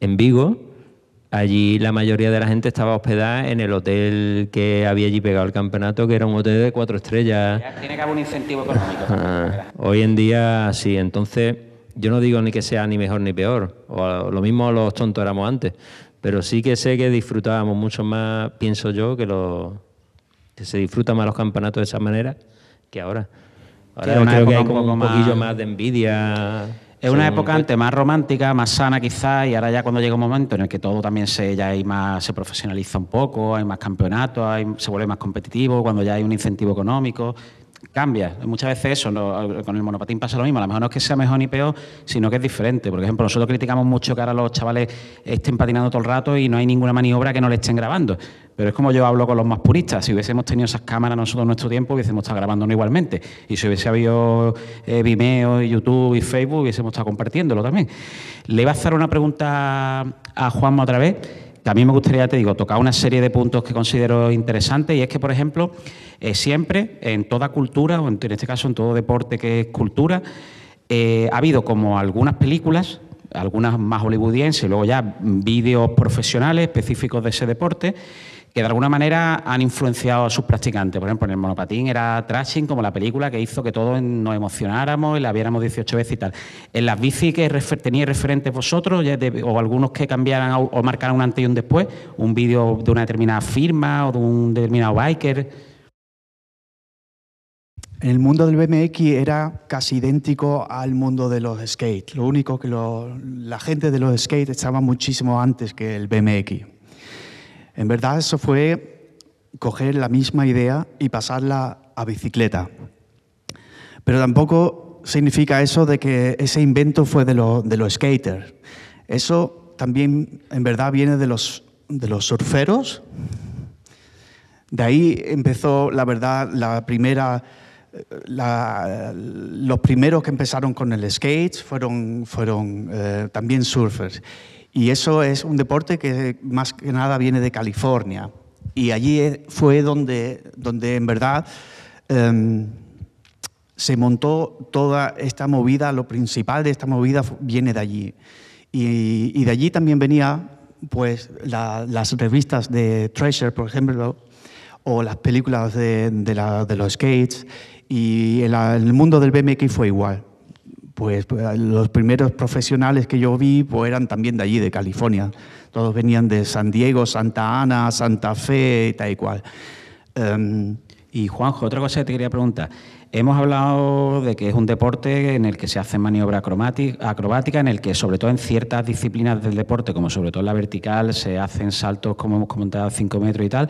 en Vigo, allí la mayoría de la gente estaba hospedada en el hotel que había allí pegado el campeonato, que era un hotel de cuatro estrellas. Ya tiene que haber un incentivo económico. Ah, hoy en día sí, entonces yo no digo ni que sea ni mejor ni peor, o lo mismo los tontos éramos antes, pero sí que sé que disfrutábamos mucho más, pienso yo, que, lo, que se disfrutan más los campeonatos de esa manera que ahora. Ahora era una creo que hay un como poco un poquillo más- más de envidia. Es una época antes más romántica, más sana quizás, y ahora ya cuando llega un momento en el que todo también se, ya hay más, se profesionaliza un poco, hay más campeonatos, hay- se vuelve más competitivo, cuando ya hay un incentivo económico, cambia. Muchas veces eso, no, con el monopatín pasa lo mismo. A lo mejor no es que sea mejor ni peor, sino que es diferente. Por ejemplo, nosotros criticamos mucho que ahora los chavales estén patinando todo el rato y no hay ninguna maniobra que no le estén grabando. Pero es como yo hablo con los más puristas. Si hubiésemos tenido esas cámaras nosotros en nuestro tiempo, hubiésemos estado grabándolo igualmente. Y si hubiese habido eh, Vimeo, YouTube y Facebook, hubiésemos estado compartiéndolo también. Le iba a hacer una pregunta a Juanma otra vez que a mí me gustaría, te digo, tocar una serie de puntos que considero interesantes y es que, por ejemplo, eh, siempre en toda cultura, o en, este caso en todo deporte que es cultura, eh, ha habido como algunas películas, algunas más hollywoodienses y luego ya vídeos profesionales específicos de ese deporte, que de alguna manera han influenciado a sus practicantes. Por ejemplo, en el monopatín era Trashing, como la película que hizo que todos nos emocionáramos y la viéramos 18 veces y tal. En las bicis que teníais referentes vosotros, o algunos que cambiaran o marcaran un antes y un después, un vídeo de una determinada firma o de un determinado biker. En el mundo del BMX era casi idéntico al mundo de los skates. Lo único que la gente de los skates estaba muchísimo antes que el BMX. En verdad eso fue coger la misma idea y pasarla a bicicleta. Pero tampoco significa eso de que ese invento fue de, de los skaters. Eso también en verdad viene de los, de los surferos. De ahí empezó, la verdad, la primera, los primeros que empezaron con el skate fueron, fueron eh, también surfers. Y eso es un deporte que más que nada viene de California. Y allí fue donde, donde en verdad em, se montó toda esta movida, lo principal de esta movida viene de allí. Y, de allí también venía pues, las revistas de Treasure, por ejemplo, o las películas de, de los skates. Y el mundo del BMX fue igual pues, pues los primeros profesionales que yo vi pues, eran también de allí, de California. Todos venían de San Diego, Santa Ana, Santa Fe, tal y cual. Em, y Juanjo, otra cosa que te quería preguntar. Hemos hablado de que es un deporte en el que se hace maniobra acrobática, en el que sobre todo en ciertas disciplinas del deporte, como sobre todo en la vertical, se hacen saltos, como hemos comentado, 5 metros y tal.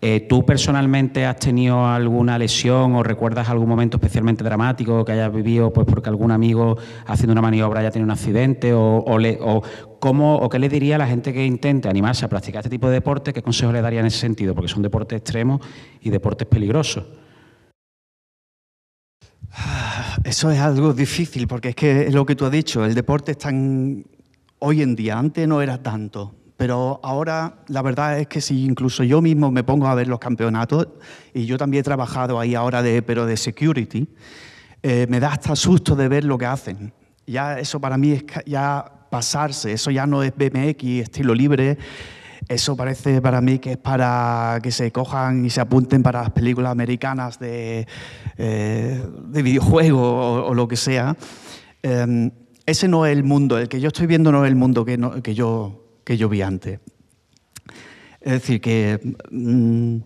Eh, ¿Tú personalmente has tenido alguna lesión o recuerdas algún momento especialmente dramático que hayas vivido pues porque algún amigo haciendo una maniobra haya tenido un accidente? ¿O, o, cómo, o qué le diría a la gente que intente animarse a practicar este tipo de deporte? ¿Qué consejo le daría en ese sentido? Porque son deportes extremos y deportes peligrosos. Eso es algo difícil porque es que es lo que tú has dicho, el deporte es tan... Hoy en día, antes no era tanto, pero ahora la verdad es que si incluso yo mismo me pongo a ver los campeonatos, y yo también he trabajado ahí ahora, de, pero de security, eh, me da hasta susto de ver lo que hacen. Ya eso para mí es ya pasarse, eso ya no es BMX, estilo libre, eso parece para mí que es para que se cojan y se apunten para las películas americanas de, eh, de videojuegos o, lo que sea. Em, ese no es el mundo, el que yo estoy viendo no es el mundo que, que, yo, que yo vi antes. Es decir, que mm,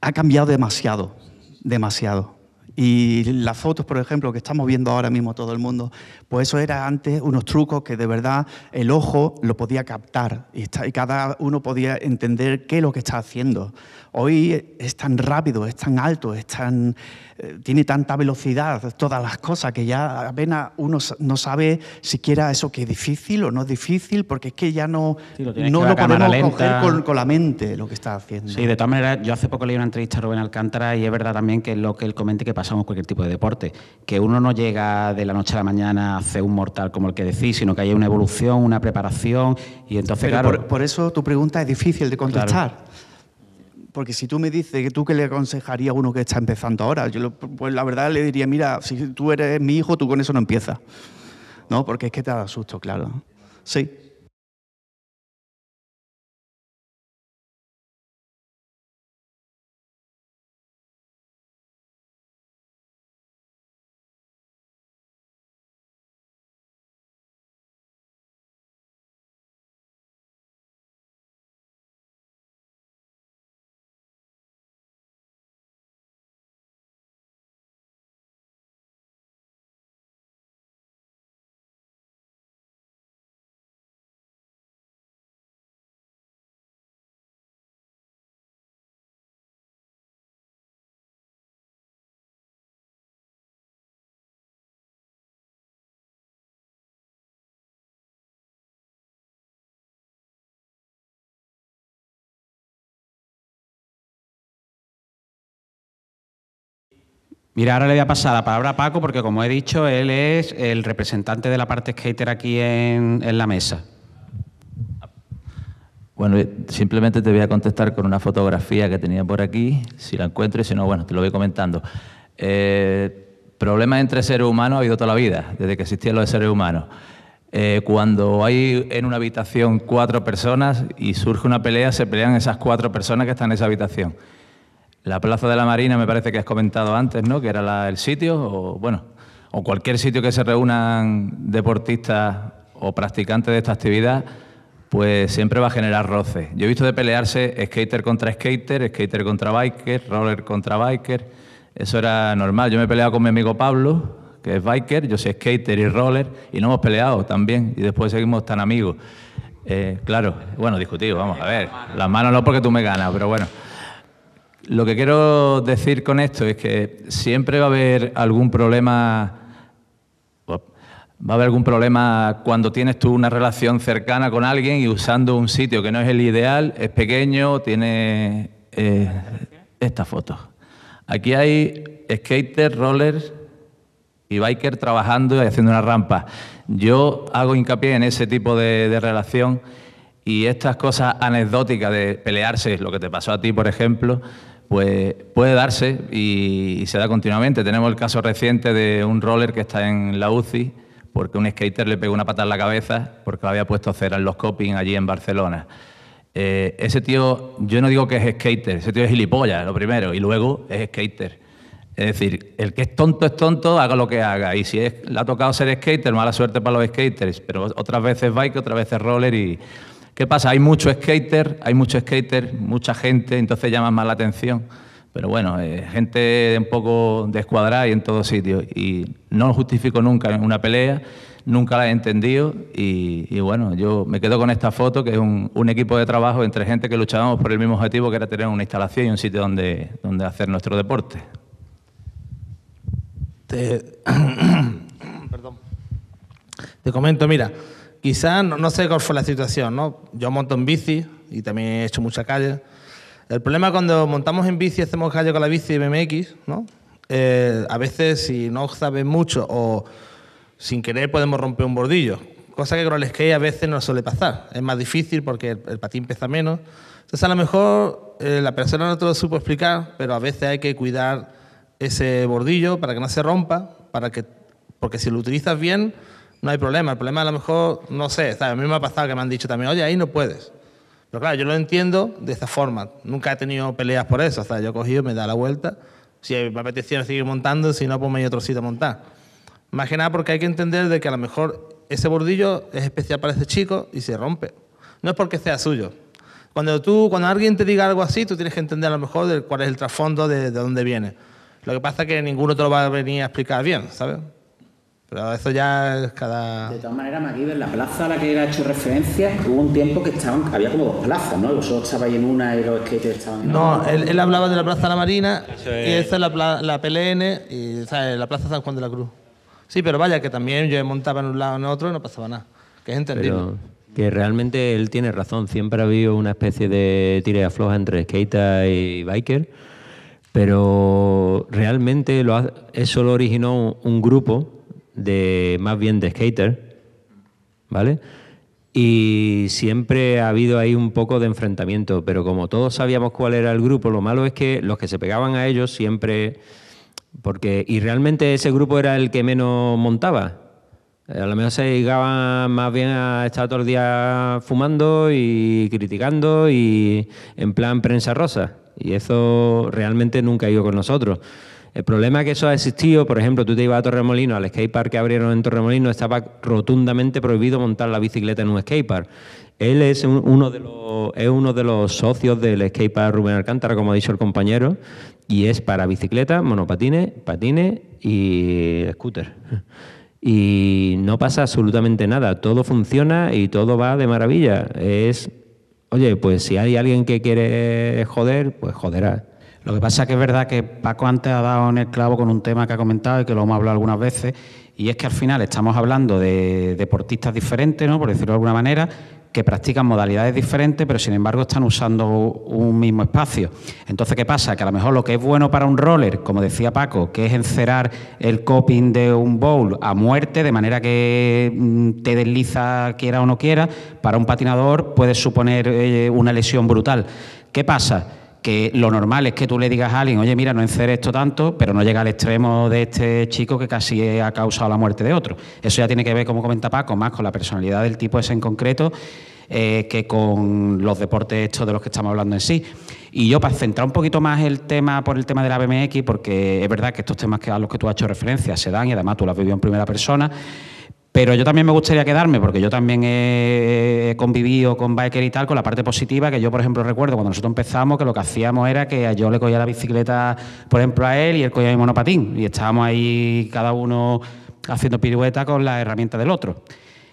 ha cambiado demasiado, demasiado. Y las fotos, por ejemplo, que estamos viendo ahora mismo todo el mundo, pues eso era antes unos trucos que de verdad el ojo lo podía captar y, cada uno podía entender qué es lo que está haciendo. Hoy es tan rápido, es tan alto, es tan, eh, tiene tanta velocidad, todas las cosas, que ya apenas uno no sabe siquiera eso que es difícil o no es difícil, porque es que ya no lo, no lo podemos coger con, la mente lo que está haciendo. Sí, de todas maneras, yo hace poco leí una entrevista a Rubén Alcántara y es verdad también que es lo que él comente que pasamos cualquier tipo de deporte, que uno no llega de la noche a la mañana a hacer un mortal como el que decís, sino que hay una evolución, una preparación y entonces, claro... Por, eso tu pregunta es difícil de contestar. Porque si tú me dices que tú qué le aconsejarías a uno que está empezando ahora, yo pues la verdad le diría, mira, si tú eres mi hijo, tú con eso no empiezas. ¿No? Porque es que te da susto, claro. Sí. Mira, ahora le voy a pasar la palabra a Paco porque, como he dicho, él es el representante de la parte skater aquí en, la mesa. Bueno, simplemente te voy a contestar con una fotografía que tenía por aquí, si la encuentro, y si no, bueno, te lo voy comentando. Eh, problemas entre seres humanos ha habido toda la vida, desde que existían los seres humanos. Eh, cuando hay en una habitación cuatro personas y surge una pelea, se pelean esas cuatro personas que están en esa habitación. La Plaza de la Marina me parece que has comentado antes, ¿no? Que era el sitio, o bueno, o cualquier sitio que se reúnan deportistas o practicantes de esta actividad, pues siempre va a generar roce. Yo he visto de pelearse skater contra skater, skater contra biker, roller contra biker. Eso era normal. Yo me he peleado con mi amigo Pablo, que es biker, yo soy skater y roller, y no hemos peleado también, y después seguimos tan amigos. Eh, claro, bueno, discutido, vamos a ver. Las manos no porque tú me ganas, pero bueno. Lo que quiero decir con esto es que siempre va a haber algún problema Va a haber algún problema cuando tienes tú una relación cercana con alguien y usando un sitio que no es el ideal, es pequeño, tiene eh, esta foto. Aquí hay skaters, rollers y biker trabajando y haciendo una rampa. Yo hago hincapié en ese tipo de, relación y estas cosas anecdóticas de pelearse, lo que te pasó a ti, por ejemplo, pues puede darse y, se da continuamente. Tenemos el caso reciente de un roller que está en la UCI porque un skater le pegó una pata en la cabeza porque lo había puesto cera en los coping allí en Barcelona. Eh, ese tío, yo no digo que es skater, ese tío es gilipollas, lo primero, y luego es skater. Es decir, el que es tonto es tonto, haga lo que haga. Y si le ha tocado ser skater, mala suerte para los skaters, pero otras veces bike, otras veces roller. y ¿Qué pasa? Hay mucho skater, hay mucho skater, mucha gente, entonces llama más la atención. Pero bueno, eh, gente un poco descuadrada y en todos sitios. Y no lo justifico nunca en una pelea, nunca la he entendido. Y, bueno, yo me quedo con esta foto, que es un, equipo de trabajo entre gente que luchábamos por el mismo objetivo, que era tener una instalación y un sitio donde, donde hacer nuestro deporte. Te, Perdón. Te comento, mira, quizás no, sé cuál fue la situación, ¿no? Yo monto en bici y también he hecho mucha calle el problema cuando montamos en bici, hacemos calle con la bici BMX, ¿no? Eh, a veces si no sabes mucho o sin querer podemos romper un bordillo, cosa que con el skate a veces no suele pasar. Es más difícil porque el, patín pesa menos. Entonces a lo mejor eh, la persona no te lo supo explicar, pero a veces hay que cuidar ese bordillo para que no se rompa, para que, porque si lo utilizas bien no hay problema. El problema a lo mejor, no sé, a mí me ha pasado que me han dicho también, oye, ahí no puedes. Pero claro, yo lo entiendo de esta forma. Nunca he tenido peleas por eso. O sea, yo he cogido, me da la vuelta. Si me apetecía seguir montando, si no, pues me a otro sitio a montar. Más que nada porque hay que entender de que a lo mejor ese bordillo es especial para ese chico y se rompe. No es porque sea suyo. Cuando tú, cuando alguien te diga algo así, tú tienes que entender a lo mejor de cuál es el trasfondo de, de dónde viene. Lo que pasa es que ninguno te lo va a venir a explicar bien, ¿sabes? Pero eso ya es cada... De todas maneras, MacGyver, la plaza a la que ha hecho referencia, hubo un tiempo que estaban, había como dos plazas, ¿no? Vosotros estabais en una y los skaters estaban en no, otra. No, él, hablaba de la Plaza de la Marina y esa es la, la PLN y ¿sabes? la Plaza San Juan de la Cruz. Sí, pero vaya, que también yo montaba en un lado en otro y no pasaba nada. Que es entendible. que realmente él tiene razón. Siempre ha habido una especie de tira y afloja entre skater y biker, pero realmente lo eso lo originó un grupo de más bien de skater, ¿vale? Y siempre ha habido ahí un poco de enfrentamiento, pero como todos sabíamos cuál era el grupo, lo malo es que los que se pegaban a ellos siempre, porque y realmente ese grupo era el que menos montaba. A lo mejor se dedicaban más bien a estar todo el día fumando y criticando y en plan prensa rosa. Y eso realmente nunca ha ido con nosotros. El problema es que eso ha existido, por ejemplo, tú te ibas a Torremolino, al skatepark que abrieron en Torremolino, estaba rotundamente prohibido montar la bicicleta en un skatepark. Él es uno de los, es uno de los socios del skatepark Rubén Alcántara, como ha dicho el compañero, y es para bicicleta, monopatines, patines y scooter. Y no pasa absolutamente nada, todo funciona y todo va de maravilla. Es, oye, pues si hay alguien que quiere joder, pues joderá. Lo que pasa es que es verdad que Paco antes ha dado en el clavo con un tema que ha comentado y que lo hemos hablado algunas veces, y es que al final estamos hablando de deportistas diferentes, ¿no? por decirlo de alguna manera, que practican modalidades diferentes, pero sin embargo están usando un mismo espacio. Entonces, ¿qué pasa? Que a lo mejor lo que es bueno para un roller, como decía Paco, que es encerar el coping de un bowl a muerte, de manera que mm, te desliza quiera o no quiera, para un patinador puede suponer eh, una lesión brutal. ¿Qué pasa? Que lo normal es que tú le digas a alguien, oye, mira, no enceré esto tanto, pero no llega al extremo de este chico que casi ha causado la muerte de otro. Eso ya tiene que ver, como comenta Paco, más con la personalidad del tipo ese en concreto eh, que con los deportes estos de los que estamos hablando en sí. Y yo, para centrar un poquito más el tema por el tema de la BMX, porque es verdad que estos temas a los que tú has hecho referencia se dan y además tú lo has vivido en primera persona, pero yo también me gustaría quedarme, porque yo también he, convivido con biker y tal, con la parte positiva, que yo, por ejemplo, recuerdo cuando nosotros empezamos, que lo que hacíamos era que yo le cogía la bicicleta, por ejemplo, a él y él cogía mi monopatín. Y estábamos ahí cada uno haciendo pirueta con la herramienta del otro.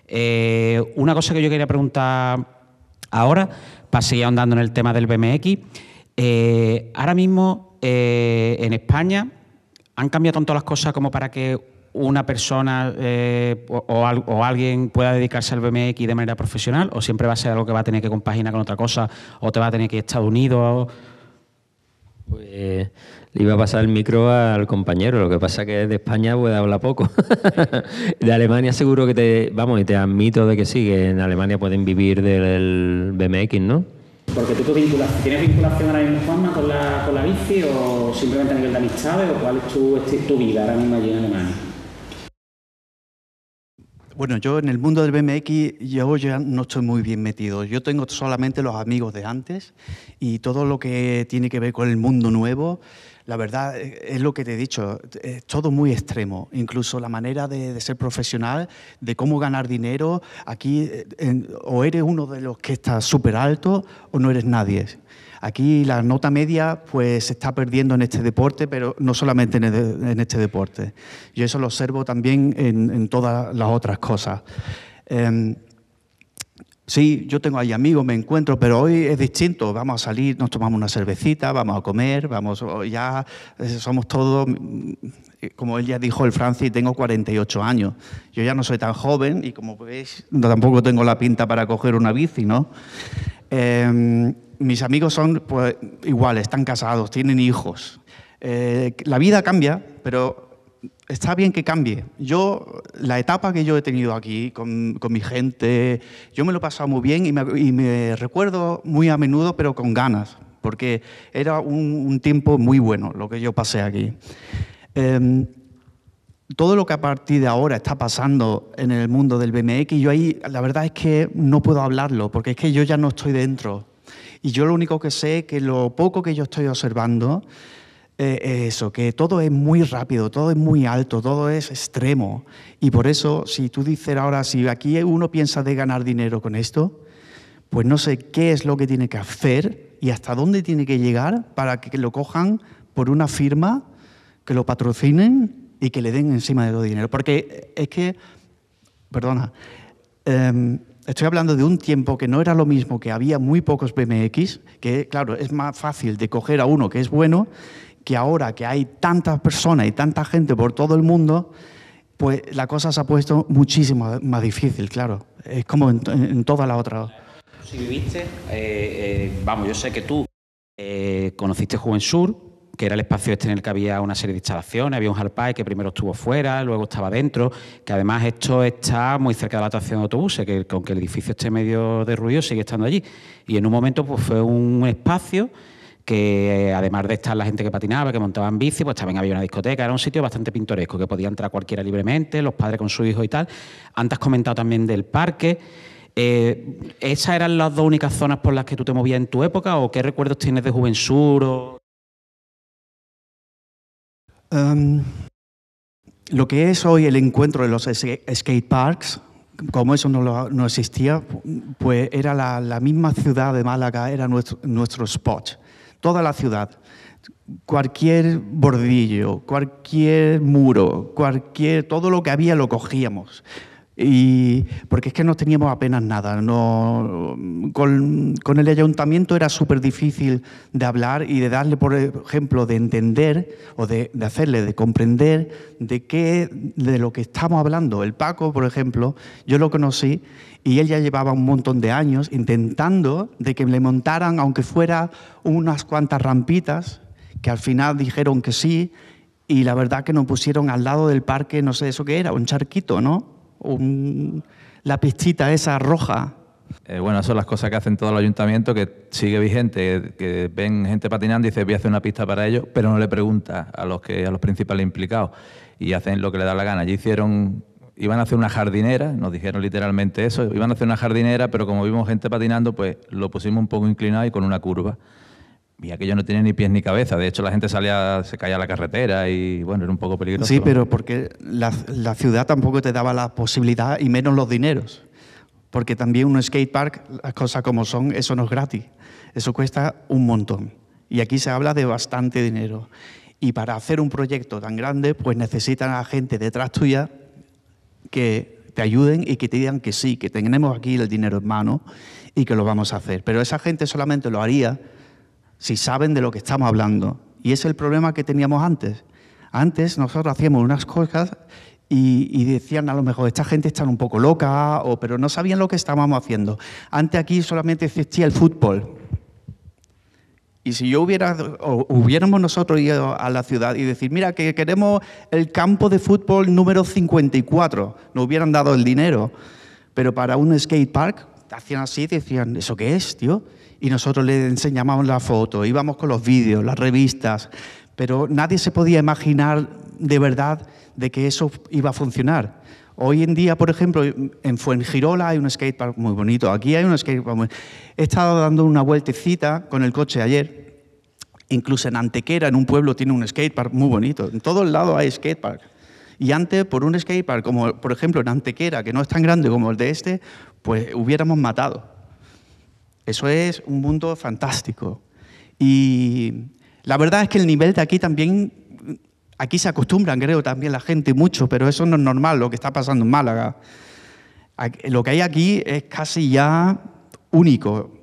Eh, una cosa que yo quería preguntar ahora, para seguir ahondando en el tema del BMX. Eh, ahora mismo, eh, en España, ¿han cambiado tanto las cosas como para que una persona eh, o, alguien pueda dedicarse al BMX de manera profesional o siempre va a ser algo que va a tener que compaginar con otra cosa o te va a tener que ir a Estados Unidos? Pues le iba a pasar el micro al compañero, lo que pasa es que de España puede hablar poco. de Alemania seguro que te, vamos, y te admito de que sí, que en Alemania pueden vivir del BMX, ¿no? Porque tú ¿tienes vinculación ahora mismo, Juanma, con la, con la bici o simplemente a nivel de amistades o cuál es tu, tu vida ahora mismo allí en Alemania? Bueno, yo en el mundo del BMX yo ya no estoy muy bien metido. Yo tengo solamente los amigos de antes y todo lo que tiene que ver con el mundo nuevo, la verdad es lo que te he dicho, es todo muy extremo. Incluso la manera de, ser profesional, de cómo ganar dinero, aquí o eres uno de los que está súper alto o no eres nadie. Aquí la nota media pues se está perdiendo en este deporte, pero no solamente en, este deporte. Yo eso lo observo también en, todas las otras cosas. Em, sí, yo tengo ahí amigos, me encuentro, pero hoy es distinto. Vamos a salir, nos tomamos una cervecita, vamos a comer, vamos, ya eh, somos todos, mm, como él ya dijo, el Francis, tengo 48 años. Yo ya no soy tan joven y como veis, tampoco tengo la pinta para coger una bici, ¿no? Em, mis amigos son pues, iguales, están casados, tienen hijos. Eh, la vida cambia, pero está bien que cambie. Yo, la etapa que yo he tenido aquí con, mi gente, yo me lo he pasado muy bien y me, recuerdo muy a menudo, pero con ganas, porque era un, tiempo muy bueno lo que yo pasé aquí. Em, todo lo que a partir de ahora está pasando en el mundo del BMX, yo ahí la verdad es que no puedo hablarlo, porque es que yo ya no estoy dentro. Y yo lo único que sé que lo poco que yo estoy observando eh, es eso, que todo es muy rápido, todo es muy alto, todo es extremo. Y por eso, si tú dices ahora, si aquí uno piensa de ganar dinero con esto, pues no sé qué es lo que tiene que hacer y hasta dónde tiene que llegar para que lo cojan por una firma, que lo patrocinen y que le den encima de todo dinero. Porque es que, perdona, em, estoy hablando de un tiempo que no era lo mismo, que había muy pocos BMX, que claro, es más fácil de coger a uno que es bueno, que ahora que hay tantas personas y tanta gente por todo el mundo, pues la cosa se ha puesto muchísimo más difícil, claro. Es como en, toda la otra. Si viviste, eh, eh, vamos, yo sé que tú eh, conociste Sur que era el espacio este en el que había una serie de instalaciones, había un Harpay que primero estuvo fuera, luego estaba dentro, que además esto está muy cerca de la estación de autobuses, que aunque el edificio esté medio derruido, sigue estando allí. Y en un momento pues fue un espacio que además de estar la gente que patinaba, que montaban bici, pues también había una discoteca, era un sitio bastante pintoresco, que podía entrar cualquiera libremente, los padres con su hijo y tal. Antes has comentado también del parque. Eh, ¿Esas eran las dos únicas zonas por las que tú te movías en tu época o qué recuerdos tienes de Juventud? Em, lo que es hoy el encuentro de los skate parks, como eso no, existía, pues era la, misma ciudad de Málaga, era nuestro, nuestro spot. Toda la ciudad, cualquier bordillo, cualquier muro, cualquier, todo lo que había lo cogíamos. Y porque es que no teníamos apenas nada. No, con, con el ayuntamiento era súper difícil de hablar y de darle, por ejemplo, de entender o de, hacerle, de comprender de qué, de lo que estamos hablando. El Paco, por ejemplo, yo lo conocí y él ya llevaba un montón de años intentando de que le montaran, aunque fuera unas cuantas rampitas, que al final dijeron que sí, y la verdad que nos pusieron al lado del parque, no sé eso qué era, un charquito, ¿no? La pistita esa roja. Eh, bueno, son las cosas que hacen todo el ayuntamiento, que sigue vigente, que ven gente patinando y dice voy a hacer una pista para ellos, pero no le pregunta a los, que, a los principales implicados y hacen lo que le da la gana. Allí hicieron, iban a hacer una jardinera, nos dijeron literalmente eso, iban a hacer una jardinera, pero como vimos gente patinando, pues lo pusimos un poco inclinado y con una curva y aquello no tiene ni pies ni cabeza. De hecho, la gente salía, se caía a la carretera y bueno, era un poco peligroso. Sí, pero porque la, ciudad tampoco te daba la posibilidad y menos los dineros. Porque también un skatepark, las cosas como son, eso no es gratis. Eso cuesta un montón. Y aquí se habla de bastante dinero. Y para hacer un proyecto tan grande, pues necesitan a gente detrás tuya que te ayuden y que te digan que sí, que tenemos aquí el dinero en mano y que lo vamos a hacer. Pero esa gente solamente lo haría si saben de lo que estamos hablando. Y es el problema que teníamos antes. Antes nosotros hacíamos unas cosas y, decían a lo mejor, esta gente está un poco loca, o, pero no sabían lo que estábamos haciendo. Antes aquí solamente existía el fútbol. Y si yo hubiera, o hubiéramos nosotros ido a la ciudad y decir, mira, que queremos el campo de fútbol número 54, nos hubieran dado el dinero. Pero para un skate park, hacían así, decían, ¿eso qué es, tío? Y nosotros le enseñábamos la foto, íbamos con los vídeos, las revistas, pero nadie se podía imaginar de verdad de que eso iba a funcionar. Hoy en día, por ejemplo, en Fuengirola hay un skatepark muy bonito, aquí hay un skatepark muy... He estado dando una vueltecita con el coche ayer, incluso en Antequera, en un pueblo, tiene un skatepark muy bonito, en todos lados hay skatepark. Y antes, por un skatepark, como por ejemplo en Antequera, que no es tan grande como el de este, pues hubiéramos matado. Eso es un mundo fantástico. Y la verdad es que el nivel de aquí también, aquí se acostumbran, creo, también la gente mucho, pero eso no es normal lo que está pasando en Málaga. Lo que hay aquí es casi ya único.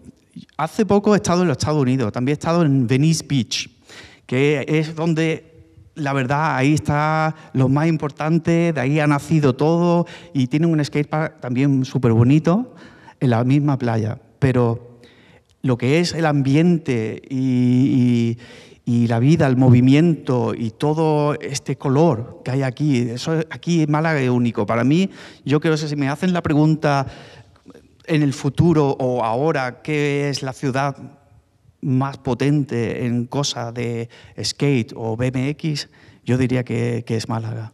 Hace poco he estado en los Estados Unidos, también he estado en Venice Beach, que es donde la verdad ahí está lo más importante, de ahí ha nacido todo y tiene un skatepark también súper bonito en la misma playa. Pero lo que es el ambiente y, la vida, el movimiento y todo este color que hay aquí, eso aquí en Málaga es único. Para mí, yo creo que si me hacen la pregunta en el futuro o ahora, ¿qué es la ciudad más potente en cosas de skate o BMX? Yo diría que es Málaga.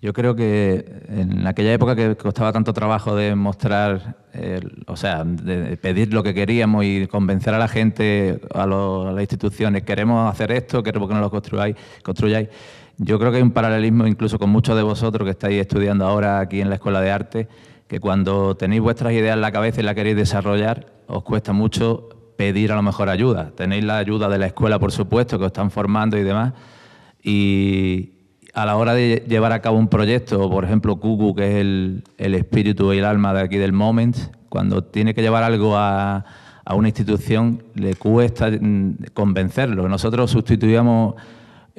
Yo creo que en aquella época que costaba tanto trabajo de mostrar, o sea, de pedir lo que queríamos y convencer a la gente, a, las instituciones, queremos hacer esto, queremos que nos lo construyáis, construyáis. Yo creo que hay un paralelismo incluso con muchos de vosotros que estáis estudiando ahora aquí en la Escuela de Arte, que cuando tenéis vuestras ideas en la cabeza y las queréis desarrollar, os cuesta mucho pedir a lo mejor ayuda. Tenéis la ayuda de la escuela, por supuesto, que os están formando y demás. Y, a la hora de llevar a cabo un proyecto, por ejemplo, Cucu, que es el, espíritu y el alma de aquí del Moment, cuando tiene que llevar algo a, a una institución, le cuesta mm, convencerlo. Nosotros sustituíamos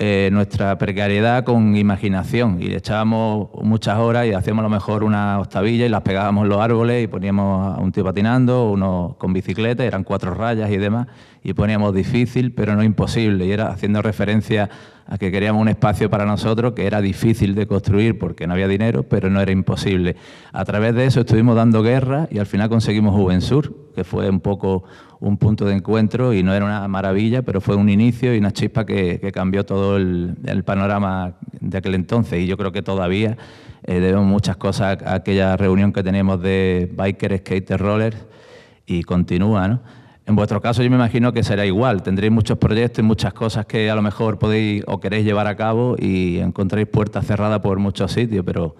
eh, nuestra precariedad con imaginación y echábamos muchas horas y hacíamos a lo mejor una octavilla y las pegábamos en los árboles y poníamos a un tío patinando, uno con bicicleta, eran cuatro rayas y demás, y poníamos difícil pero no imposible, y era haciendo referencia a que queríamos un espacio para nosotros que era difícil de construir porque no había dinero, pero no era imposible. A través de eso estuvimos dando guerra y al final conseguimos Juvensur, que fue un poco un punto de encuentro y no era una maravilla, pero fue un inicio y una chispa que, cambió todo el, panorama de aquel entonces. Y yo creo que todavía eh, debemos muchas cosas a aquella reunión que teníamos de biker, skater, rollers y continúa, ¿no? En vuestro caso yo me imagino que será igual, tendréis muchos proyectos y muchas cosas que a lo mejor podéis o queréis llevar a cabo y encontréis puertas cerradas por muchos sitios, pero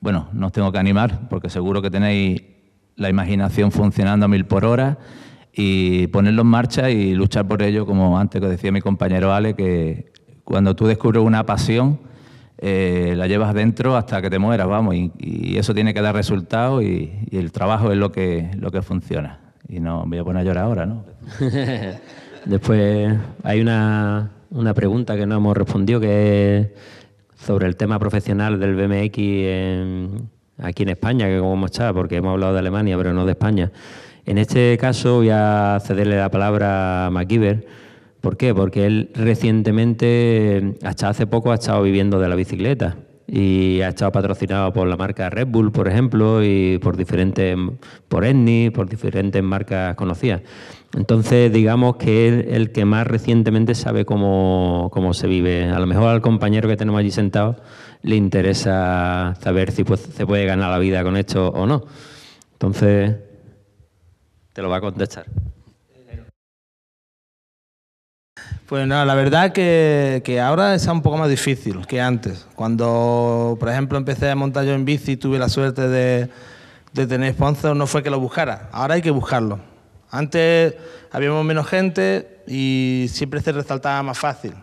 bueno, no os tengo que animar porque seguro que tenéis la imaginación funcionando a mil por hora y ponerlo en marcha y luchar por ello, como antes que decía mi compañero Ale, que cuando tú descubres una pasión, eh, la llevas dentro hasta que te mueras, vamos, y, eso tiene que dar resultados y, el trabajo es lo que, lo que funciona. Y no me voy a poner a llorar ahora, ¿no? Después hay una, una pregunta que no hemos respondido, que es sobre el tema profesional del BMX aquí en España, que cómo está, porque hemos hablado de Alemania, pero no de España. En este caso voy a cederle la palabra a MacGyver. ¿Por qué? Porque él recientemente, hasta hace poco, ha estado viviendo de la bicicleta y ha estado patrocinado por la marca Red Bull, por ejemplo, y por diferentes, por Etni, por diferentes marcas conocidas. Entonces, digamos que es el que más recientemente sabe cómo, cómo, se vive. A lo mejor al compañero que tenemos allí sentado le interesa saber si se puede ganar la vida con esto o no. Entonces, te lo va a contestar. Pues no, la verdad que, que, ahora es un poco más difícil que antes. Cuando, por ejemplo, empecé a montar yo en bici tuve la suerte de, de tener sponsor, no fue que lo buscara. Ahora hay que buscarlo. Antes habíamos menos gente y siempre se resaltaba más fácil.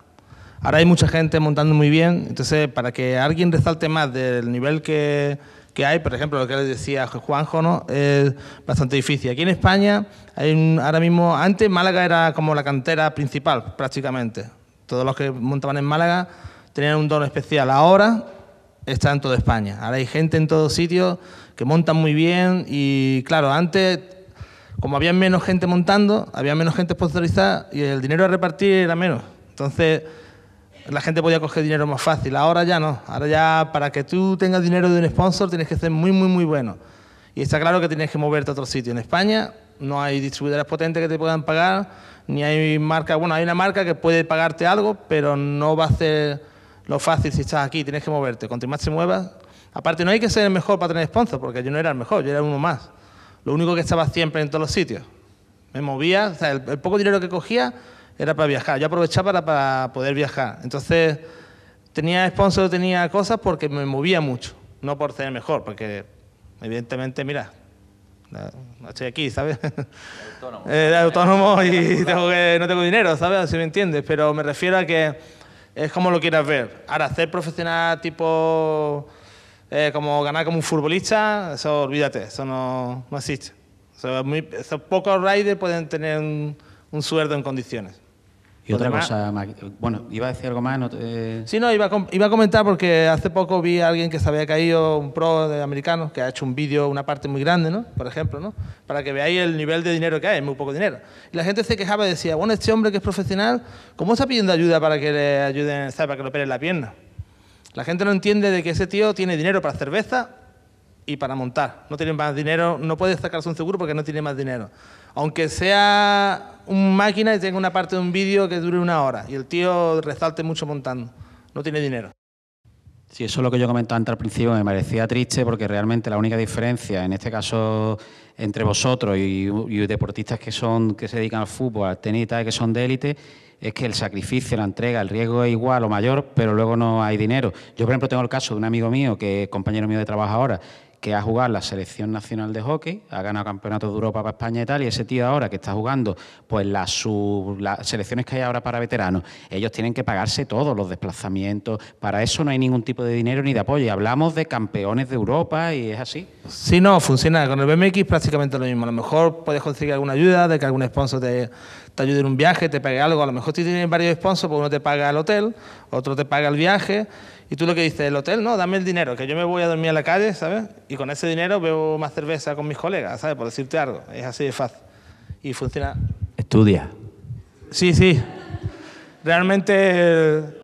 Ahora hay mucha gente montando muy bien, entonces para que alguien resalte más del nivel que, que hay, por ejemplo, lo que les decía Juanjo, ¿no? es bastante difícil. Aquí en España, hay ahora mismo, antes Málaga era como la cantera principal, prácticamente. Todos los que montaban en Málaga tenían un don especial. Ahora está en toda España. Ahora hay gente en todos sitios que montan muy bien y, claro, antes, como había menos gente montando, había menos gente sponsorizada y el dinero a repartir era menos. Entonces, la gente podía coger dinero más fácil. Ahora ya no. Ahora ya para que tú tengas dinero de un sponsor tienes que ser muy, muy, muy bueno. Y está claro que tienes que moverte a otro sitio. En España no hay distribuidores potentes que te puedan pagar, ni hay marca. Bueno, hay una marca que puede pagarte algo, pero no va a ser lo fácil si estás aquí. Tienes que moverte. Cuanto más se muevas. Aparte, no hay que ser el mejor para tener sponsor, porque yo no era el mejor, yo era uno más. Lo único que estaba siempre en todos los sitios. Me movía, o sea, el poco dinero que cogía era para viajar. Yo aprovechaba para, para poder viajar. Entonces, tenía sponsor, tenía cosas porque me movía mucho, no por ser mejor, porque evidentemente, mira, estoy aquí, ¿sabes? Autónomo. autónomo y tengo que, no tengo dinero, ¿sabes? Si me entiendes, pero me refiero a que es como lo quieras ver. Ahora, hacer profesional tipo, eh, como ganar como un futbolista, eso olvídate, eso no, no existe. esos pocos riders pueden tener un, un sueldo en condiciones. Y otra cosa, bueno, iba a decir algo más. No Sí, no, iba a, iba a, comentar porque hace poco vi a alguien que se había caído, un pro de americano, que ha hecho un vídeo, una parte muy grande, ¿no? Por ejemplo, ¿no? Para que veáis el nivel de dinero que hay, muy poco dinero. Y la gente se quejaba y decía, bueno, este hombre que es profesional, ¿cómo está pidiendo ayuda para que le ayuden, ¿sabe? para que le operen la pierna? La gente no entiende de que ese tío tiene dinero para cerveza y para montar. No tiene más dinero, no puede sacarse un seguro porque no tiene más dinero aunque sea un máquina y tenga una parte de un vídeo que dure una hora y el tío resalte mucho montando, no tiene dinero. Sí, eso es lo que yo comentaba antes al principio, me parecía triste porque realmente la única diferencia, en este caso entre vosotros y, deportistas que son que se dedican al fútbol, al tenis y tal, que son de élite, es que el sacrificio, la entrega, el riesgo es igual o mayor, pero luego no hay dinero. Yo, por ejemplo, tengo el caso de un amigo mío, que es compañero mío de trabajo ahora, que ha jugado la selección nacional de hockey, ha ganado campeonatos de Europa para España y tal, y ese tío ahora que está jugando pues las, selecciones que hay ahora para veteranos, ellos tienen que pagarse todos los desplazamientos, para eso no hay ningún tipo de dinero ni de apoyo, y hablamos de campeones de Europa y es así. Sí, no, funciona, con el BMX prácticamente lo mismo, a lo mejor puedes conseguir alguna ayuda, de que algún sponsor te, te ayude en un viaje, te pague algo, a lo mejor tú tienes varios sponsors, pues uno te paga el hotel, otro te paga el viaje, y tú lo que dices, el hotel, no, dame el dinero, que yo me voy a dormir a la calle, ¿sabes? Y con ese dinero bebo más cerveza con mis colegas, ¿sabes? Por decirte algo. Es así de fácil. Y funciona. Estudia. Sí, sí. Realmente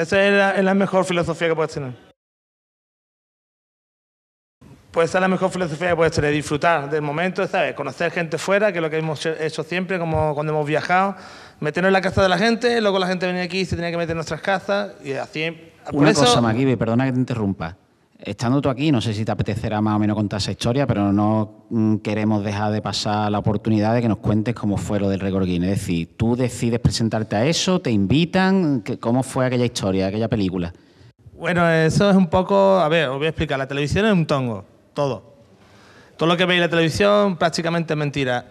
Esa es la, mejor filosofía que puedes tener. Pues esa es la mejor filosofía que puedes tener, disfrutar del momento, ¿sabes? Conocer gente fuera, que es lo que hemos hecho siempre, como cuando hemos viajado, meternos en la casa de la gente, luego la gente venía aquí y se tenía que meter en nuestras casas y así... Una cosa, Maguibe, perdona que te interrumpa. Estando tú aquí, no sé si te apetecerá más o menos contar esa historia, pero no mm, queremos dejar de pasar la oportunidad de que nos cuentes cómo fue lo del récord Guinness. Es decir, tú decides presentarte a eso, te invitan, ¿cómo fue aquella historia, aquella película? Bueno, eso es un poco, a ver, os voy a explicar, la televisión es un tongo, todo. Todo lo que veis en la televisión prácticamente es mentira.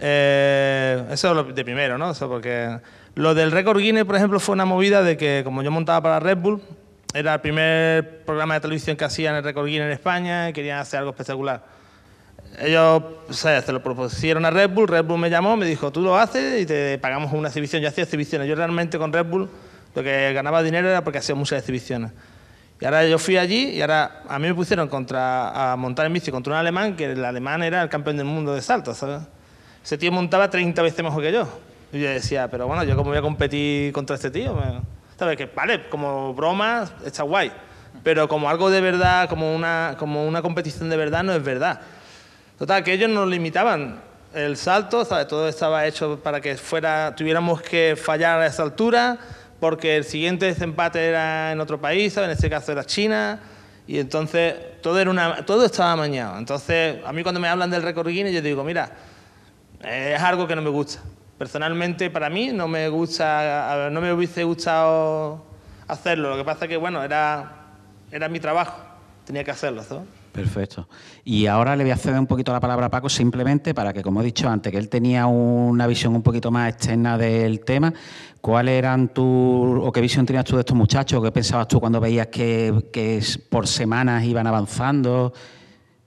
Eh, eso es lo de primero, ¿no? Eso porque lo del récord Guinness, por ejemplo, fue una movida de que como yo montaba para Red Bull, era el primer programa de televisión que hacían el récord Guinness en España y querían hacer algo espectacular. Ellos se lo propusieron a Red Bull, Red Bull me llamó, me dijo, tú lo haces y te pagamos una exhibición. Yo hacía exhibiciones. Yo realmente con Red Bull lo que ganaba dinero era porque hacía muchas exhibiciones. Y ahora yo fui allí y ahora a mí me pusieron contra, a montar en bici contra un alemán, que el alemán era el campeón del mundo de salto, ¿sabes? Ese tío montaba 30 veces mejor que yo. Y yo decía, pero bueno, ¿yo cómo voy a competir contra este tío? ¿Sabes? Que vale, como broma está guay, pero como algo de verdad, como una, como una competición de verdad, no es verdad. Total, que ellos nos limitaban el salto, ¿sabes? Todo estaba hecho para que fuera, tuviéramos que fallar a esa altura porque el siguiente desempate era en otro país, en este caso era China, y entonces todo, era una, todo estaba amañado. Entonces, a mí cuando me hablan del récord Guinness, yo digo, mira, es algo que no me gusta. Personalmente, para mí, no me gusta, no me hubiese gustado hacerlo. Lo que pasa que, bueno, era, era mi trabajo, tenía que hacerlo. Perfecto. Y ahora le voy a ceder un poquito la palabra a Paco simplemente para que, como he dicho antes, que él tenía una visión un poquito más externa del tema. ¿Cuáles eran tu, o qué visión tenías tú de estos muchachos? ¿Qué pensabas tú cuando veías que, que por semanas iban avanzando?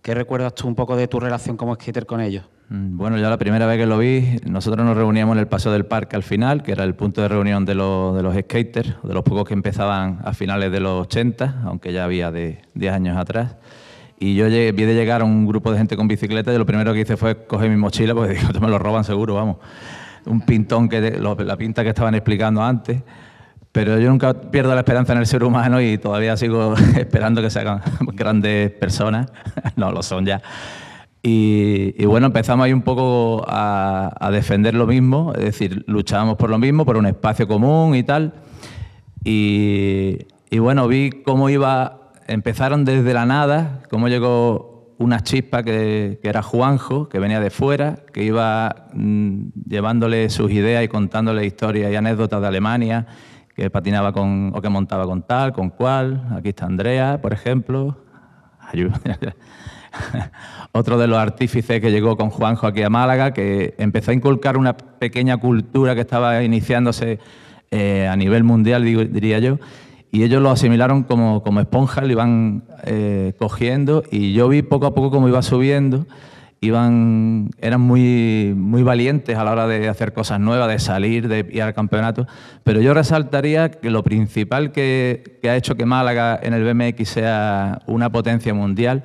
¿Qué recuerdas tú un poco de tu relación como skater con ellos? Mm, bueno, ya la primera vez que lo vi, nosotros nos reuníamos en el Paseo del Parque al final, que era el punto de reunión de, los, de los skaters, de los pocos que empezaban a finales de los 80, aunque ya había de 10 años atrás. Y yo llegué, vi de llegar a un grupo de gente con bicicleta y lo primero que hice fue coger mi mochila porque digo, me lo roban seguro, vamos. Un pintón, que la pinta que estaban explicando antes. Pero yo nunca pierdo la esperanza en el ser humano y todavía sigo esperando que se hagan grandes personas. no lo son ya. Y, bueno, empezamos ahí un poco a, defender lo mismo, es decir, luchábamos por lo mismo, por un espacio común y tal. Y, y bueno, vi cómo iba empezaron desde la nada, cómo llegó una chispa que, era Juanjo, que venía de fuera, que iba mm, llevándole sus ideas y contándole historias y anécdotas de Alemania, que patinaba con, o que montaba con tal, con cual. Aquí está Andrea, por ejemplo. Otro de los artífices que llegó con Juanjo aquí a Málaga, que empezó a inculcar una pequeña cultura que estaba iniciándose eh, a nivel mundial, diría yo, y ellos lo asimilaron como, como esponja, lo iban eh, cogiendo y yo vi poco a poco cómo iba subiendo. Iban, eran muy, muy valientes a la hora de hacer cosas nuevas, de salir, de ir al campeonato. Pero yo resaltaría que lo principal que, que ha hecho que Málaga en el BMX sea una potencia mundial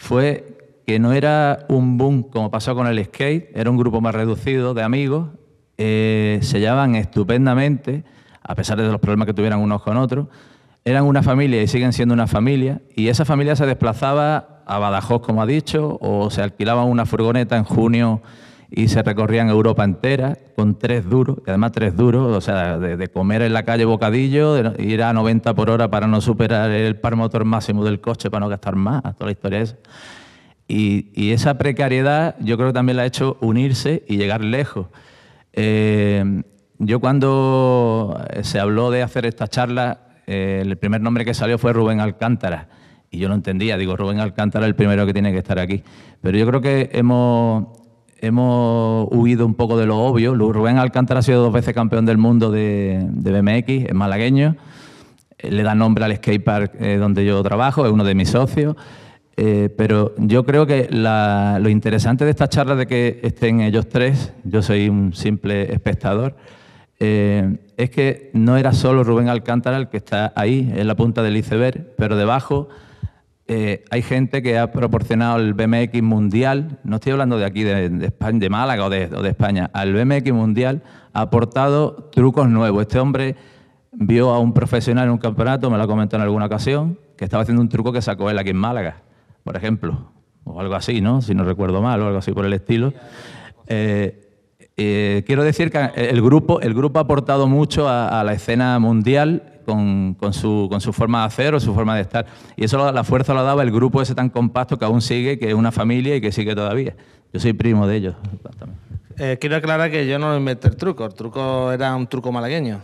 fue que no era un boom como pasó con el skate, era un grupo más reducido de amigos, eh, se llevaban estupendamente a pesar de los problemas que tuvieran unos con otros, eran una familia y siguen siendo una familia, y esa familia se desplazaba a Badajoz, como ha dicho, o se alquilaba una furgoneta en junio y se recorrían Europa entera con tres duros, y además tres duros, o sea, de, comer en la calle bocadillo, de ir a 90 por hora para no superar el par motor máximo del coche, para no gastar más, toda la historia es. Y, esa precariedad yo creo que también la ha hecho unirse y llegar lejos. Eh, yo cuando se habló de hacer esta charla, eh, el primer nombre que salió fue Rubén Alcántara. Y yo no entendía, digo, Rubén Alcántara es el primero que tiene que estar aquí. Pero yo creo que hemos, hemos huido un poco de lo obvio. Rubén Alcántara ha sido dos veces campeón del mundo de, BMX, es malagueño. Eh, le da nombre al skatepark donde yo trabajo, es uno de mis socios. pero yo creo que lo interesante de esta charla de que estén ellos tres, yo soy un simple espectador, eh, es que no era solo Rubén Alcántara el que está ahí, en la punta del iceberg, pero debajo eh, hay gente que ha proporcionado el BMX mundial, no estoy hablando de aquí, de, España, de Málaga o de, España, al BMX mundial ha aportado trucos nuevos. Este hombre vio a un profesional en un campeonato, me lo ha comentado en alguna ocasión, que estaba haciendo un truco que sacó él aquí en Málaga, por ejemplo, o algo así, ¿no? Si no recuerdo mal, o algo así por el estilo. Eh, Eh, quiero decir que el grupo, el grupo ha aportado mucho a, la escena mundial con, su, con, su, forma de hacer o su forma de estar. Y eso la fuerza lo daba el grupo ese tan compacto que aún sigue, que es una familia y que sigue todavía. Yo soy primo de ellos. Eh, quiero aclarar que yo no inventé el truco. El truco era un truco malagueño.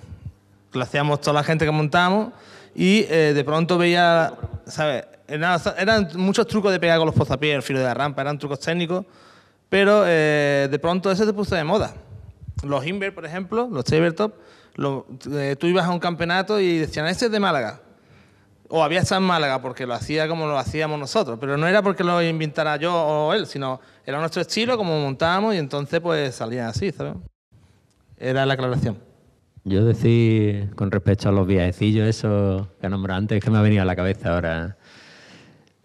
Lo hacíamos toda la gente que montábamos y eh, de pronto veía, ¿sabes? Eran, muchos trucos de pegar con los pozapiés, el filo de la rampa, eran trucos técnicos pero eh, de pronto ese se puso de moda. Los Inver, por ejemplo, los tabletop, eh, tú ibas a un campeonato y decían, este es de Málaga. O había estado en Málaga porque lo hacía como lo hacíamos nosotros, pero no era porque lo inventara yo o él, sino era nuestro estilo, como montábamos y entonces pues salía así, ¿sabes? Era la aclaración. Yo decir, con respecto a los viajecillos, eso que nombré antes, que me ha venido a la cabeza ahora.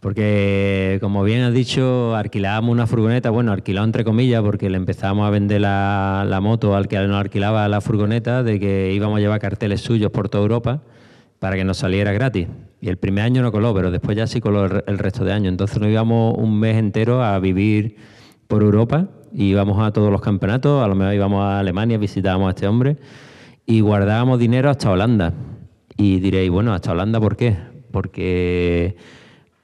Porque, como bien has dicho, alquilábamos una furgoneta, bueno, alquilado entre comillas, porque le empezamos a vender la, moto al que nos alquilaba la furgoneta, de que íbamos a llevar carteles suyos por toda Europa para que nos saliera gratis. Y el primer año no coló, pero después ya sí coló el, resto de años. Entonces nos íbamos un mes entero a vivir por Europa, y íbamos a todos los campeonatos, a lo mejor íbamos a Alemania, visitábamos a este hombre, y guardábamos dinero hasta Holanda. Y diréis, bueno, ¿hasta Holanda por qué? Porque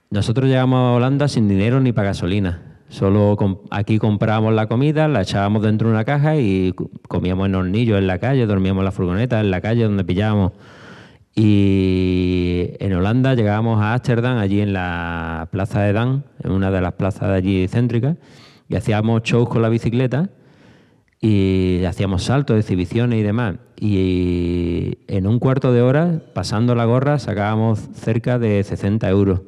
nosotros llegamos a Holanda sin dinero ni para gasolina. Solo aquí comprábamos la comida, la echábamos dentro de una caja y comíamos en hornillos en la calle, dormíamos en la furgoneta en la calle donde pillábamos. Y en Holanda llegábamos a Ámsterdam, allí en la plaza de Dan, en una de las plazas de allí céntricas, y hacíamos shows con la bicicleta y hacíamos saltos, exhibiciones y demás. Y en un cuarto de hora, pasando la gorra, sacábamos cerca de 60 euros.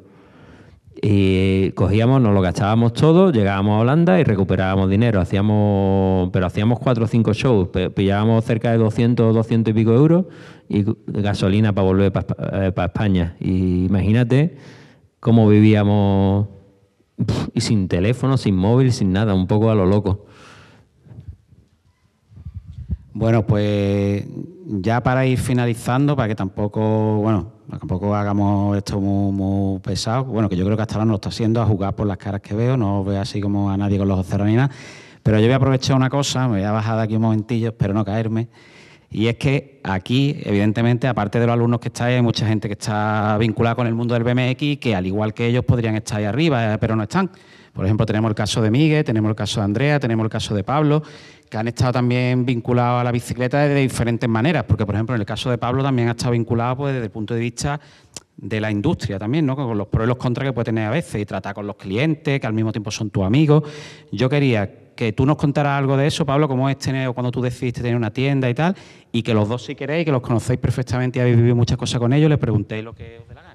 Y cogíamos, nos lo gastábamos todo, llegábamos a Holanda y recuperábamos dinero. Hacíamos, pero hacíamos cuatro o cinco shows, pillábamos cerca de 200, 200 y pico euros y gasolina para volver para eh, España. Y imagínate cómo vivíamos y sin teléfono, sin móvil, sin nada, un poco a lo loco. Bueno, pues ya para ir finalizando, para que tampoco, bueno, tampoco hagamos esto muy, pesado, bueno, que yo creo que hasta ahora no lo está haciendo a jugar por las caras que veo, no veo así como a nadie con los cerrados ni nada, pero yo voy a aprovechar una cosa, me voy a bajar de aquí un momentillo, espero no caerme, y es que aquí, evidentemente, aparte de los alumnos que estáis, hay mucha gente que está vinculada con el mundo del BMX que, al igual que ellos, podrían estar ahí arriba, pero no están. Por ejemplo, tenemos el caso de Miguel, tenemos el caso de Andrea, tenemos el caso de Pablo, que han estado también vinculados a la bicicleta de diferentes maneras, porque por ejemplo en el caso de Pablo también ha estado vinculado pues, desde el punto de vista de la industria también, ¿no? con los pros y los contras que puede tener a veces, y tratar con los clientes, que al mismo tiempo son tus amigos. Yo quería que tú nos contaras algo de eso, Pablo, cómo es tener, cuando tú decidiste tener una tienda y tal, y que los dos si queréis, que los conocéis perfectamente y habéis vivido muchas cosas con ellos, les preguntéis lo que os dé la gana.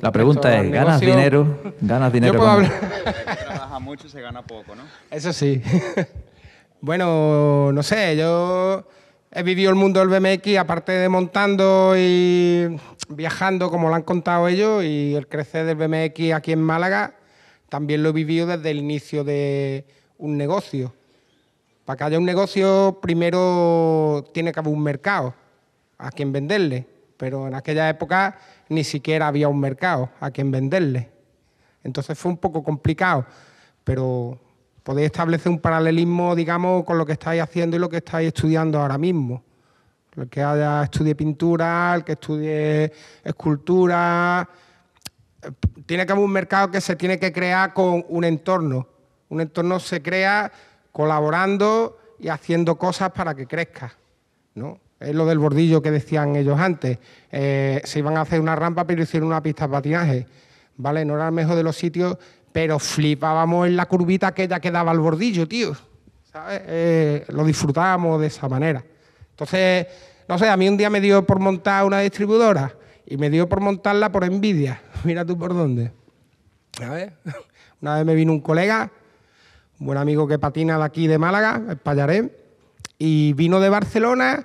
La pregunta es, ¿ganas dinero? ¿Ganas dinero? Yo puedo hablar. trabaja mucho y se gana poco, ¿no? Eso sí. bueno, no sé, yo he vivido el mundo del BMX, aparte de montando y viajando, como lo han contado ellos, y el crecer del BMX aquí en Málaga, también lo he vivido desde el inicio de un negocio. Para que haya un negocio, primero tiene que haber un mercado a quien venderle, pero en aquella época ni siquiera había un mercado a quien venderle. Entonces fue un poco complicado, pero podéis establecer un paralelismo, digamos, con lo que estáis haciendo y lo que estáis estudiando ahora mismo. El que haya estudie pintura, el que estudie escultura. Tiene que haber un mercado que se tiene que crear con un entorno. Un entorno se crea colaborando y haciendo cosas para que crezca. ¿no? Es lo del bordillo que decían ellos antes. Eh, se iban a hacer una rampa, pero hicieron una pista de patinaje. ¿Vale? No era el mejor de los sitios, pero flipábamos en la curvita que ya quedaba el bordillo, tío. ¿Sabes? Eh, lo disfrutábamos de esa manera. Entonces, no sé, a mí un día me dio por montar una distribuidora y me dio por montarla por envidia. Mira tú por dónde. A ver, una vez me vino un colega, un buen amigo que patina de aquí de Málaga, el Payaré, y vino de Barcelona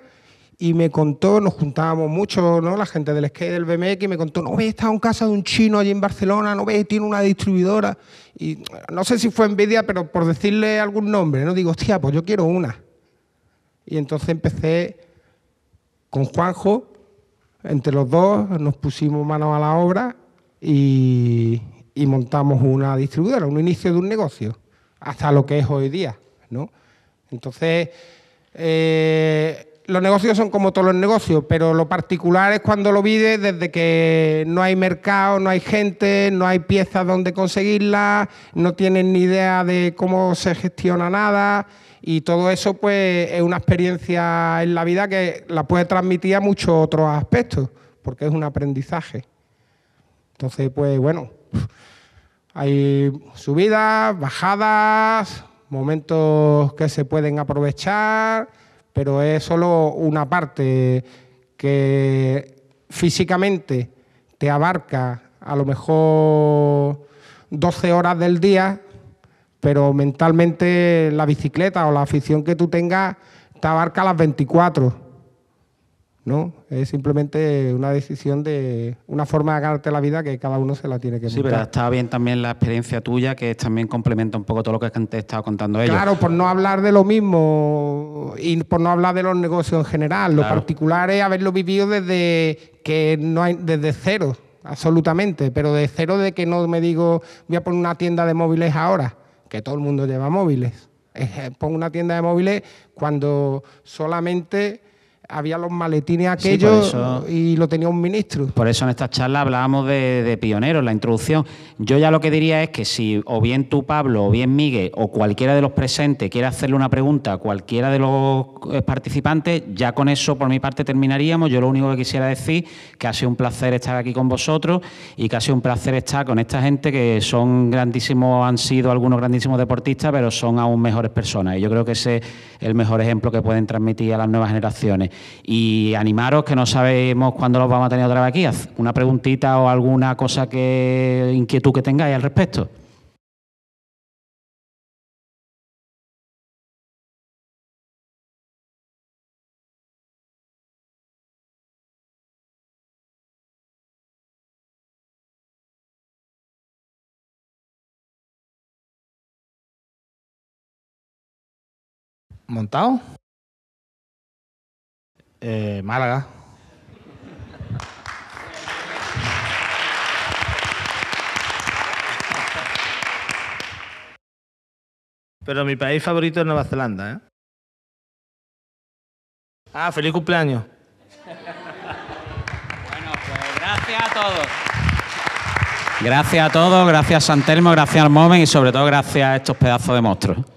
y me contó, nos juntábamos mucho, ¿no? La gente del skate del BMX y me contó, no ves, estaba en casa de un chino allí en Barcelona, no ves, tiene una distribuidora. Y no sé si fue envidia, pero por decirle algún nombre, ¿no? Digo, hostia, pues yo quiero una. Y entonces empecé con Juanjo, entre los dos nos pusimos manos a la obra y, y montamos una distribuidora, un inicio de un negocio, hasta lo que es hoy día, ¿no? Entonces, eh, los negocios son como todos los negocios, pero lo particular es cuando lo vives desde que no hay mercado, no hay gente, no hay piezas donde conseguirlas, no tienes ni idea de cómo se gestiona nada y todo eso pues es una experiencia en la vida que la puede transmitir a muchos otros aspectos, porque es un aprendizaje. Entonces, pues bueno, hay subidas, bajadas, momentos que se pueden aprovechar pero es solo una parte que físicamente te abarca a lo mejor 12 horas del día, pero mentalmente la bicicleta o la afición que tú tengas te abarca las 24. ¿No? Es simplemente una decisión de una forma de ganarte la vida que cada uno se la tiene que Sí, pero está bien también la experiencia tuya, que también complementa un poco todo lo que te he estado contando ellos. Claro, por no hablar de lo mismo y por no hablar de los negocios en general. Lo particular es haberlo vivido desde que no hay, desde cero, absolutamente, pero de cero de que no me digo voy a poner una tienda de móviles ahora, que todo el mundo lleva móviles. Eh, pongo una tienda de móviles cuando solamente había los maletines aquellos y lo tenía un ministro. Por eso en esta charla hablábamos de, pioneros, la introducción. Yo ya lo que diría es que si o bien tú, Pablo, o bien Miguel, o cualquiera de los presentes quiere hacerle una pregunta a cualquiera de los eh, participantes, ya con eso por mi parte terminaríamos. Yo lo único que quisiera decir que ha sido un placer estar aquí con vosotros y que ha sido un placer estar con esta gente que son grandísimos, han sido algunos grandísimos deportistas, pero son aún mejores personas. Y yo creo que ese es el mejor ejemplo que pueden transmitir a las nuevas generaciones y animaros que no sabemos cuándo los vamos a tener otra vez aquí. Una preguntita o alguna cosa que inquietud que tengáis al respecto. ¿Montado? Eh, Málaga. Pero mi país favorito es Nueva Zelanda, ¿eh? Ah, feliz cumpleaños. Bueno, pues gracias a todos. Gracias a todos, gracias a San Telmo, gracias al Momen y sobre todo gracias a estos pedazos de monstruos.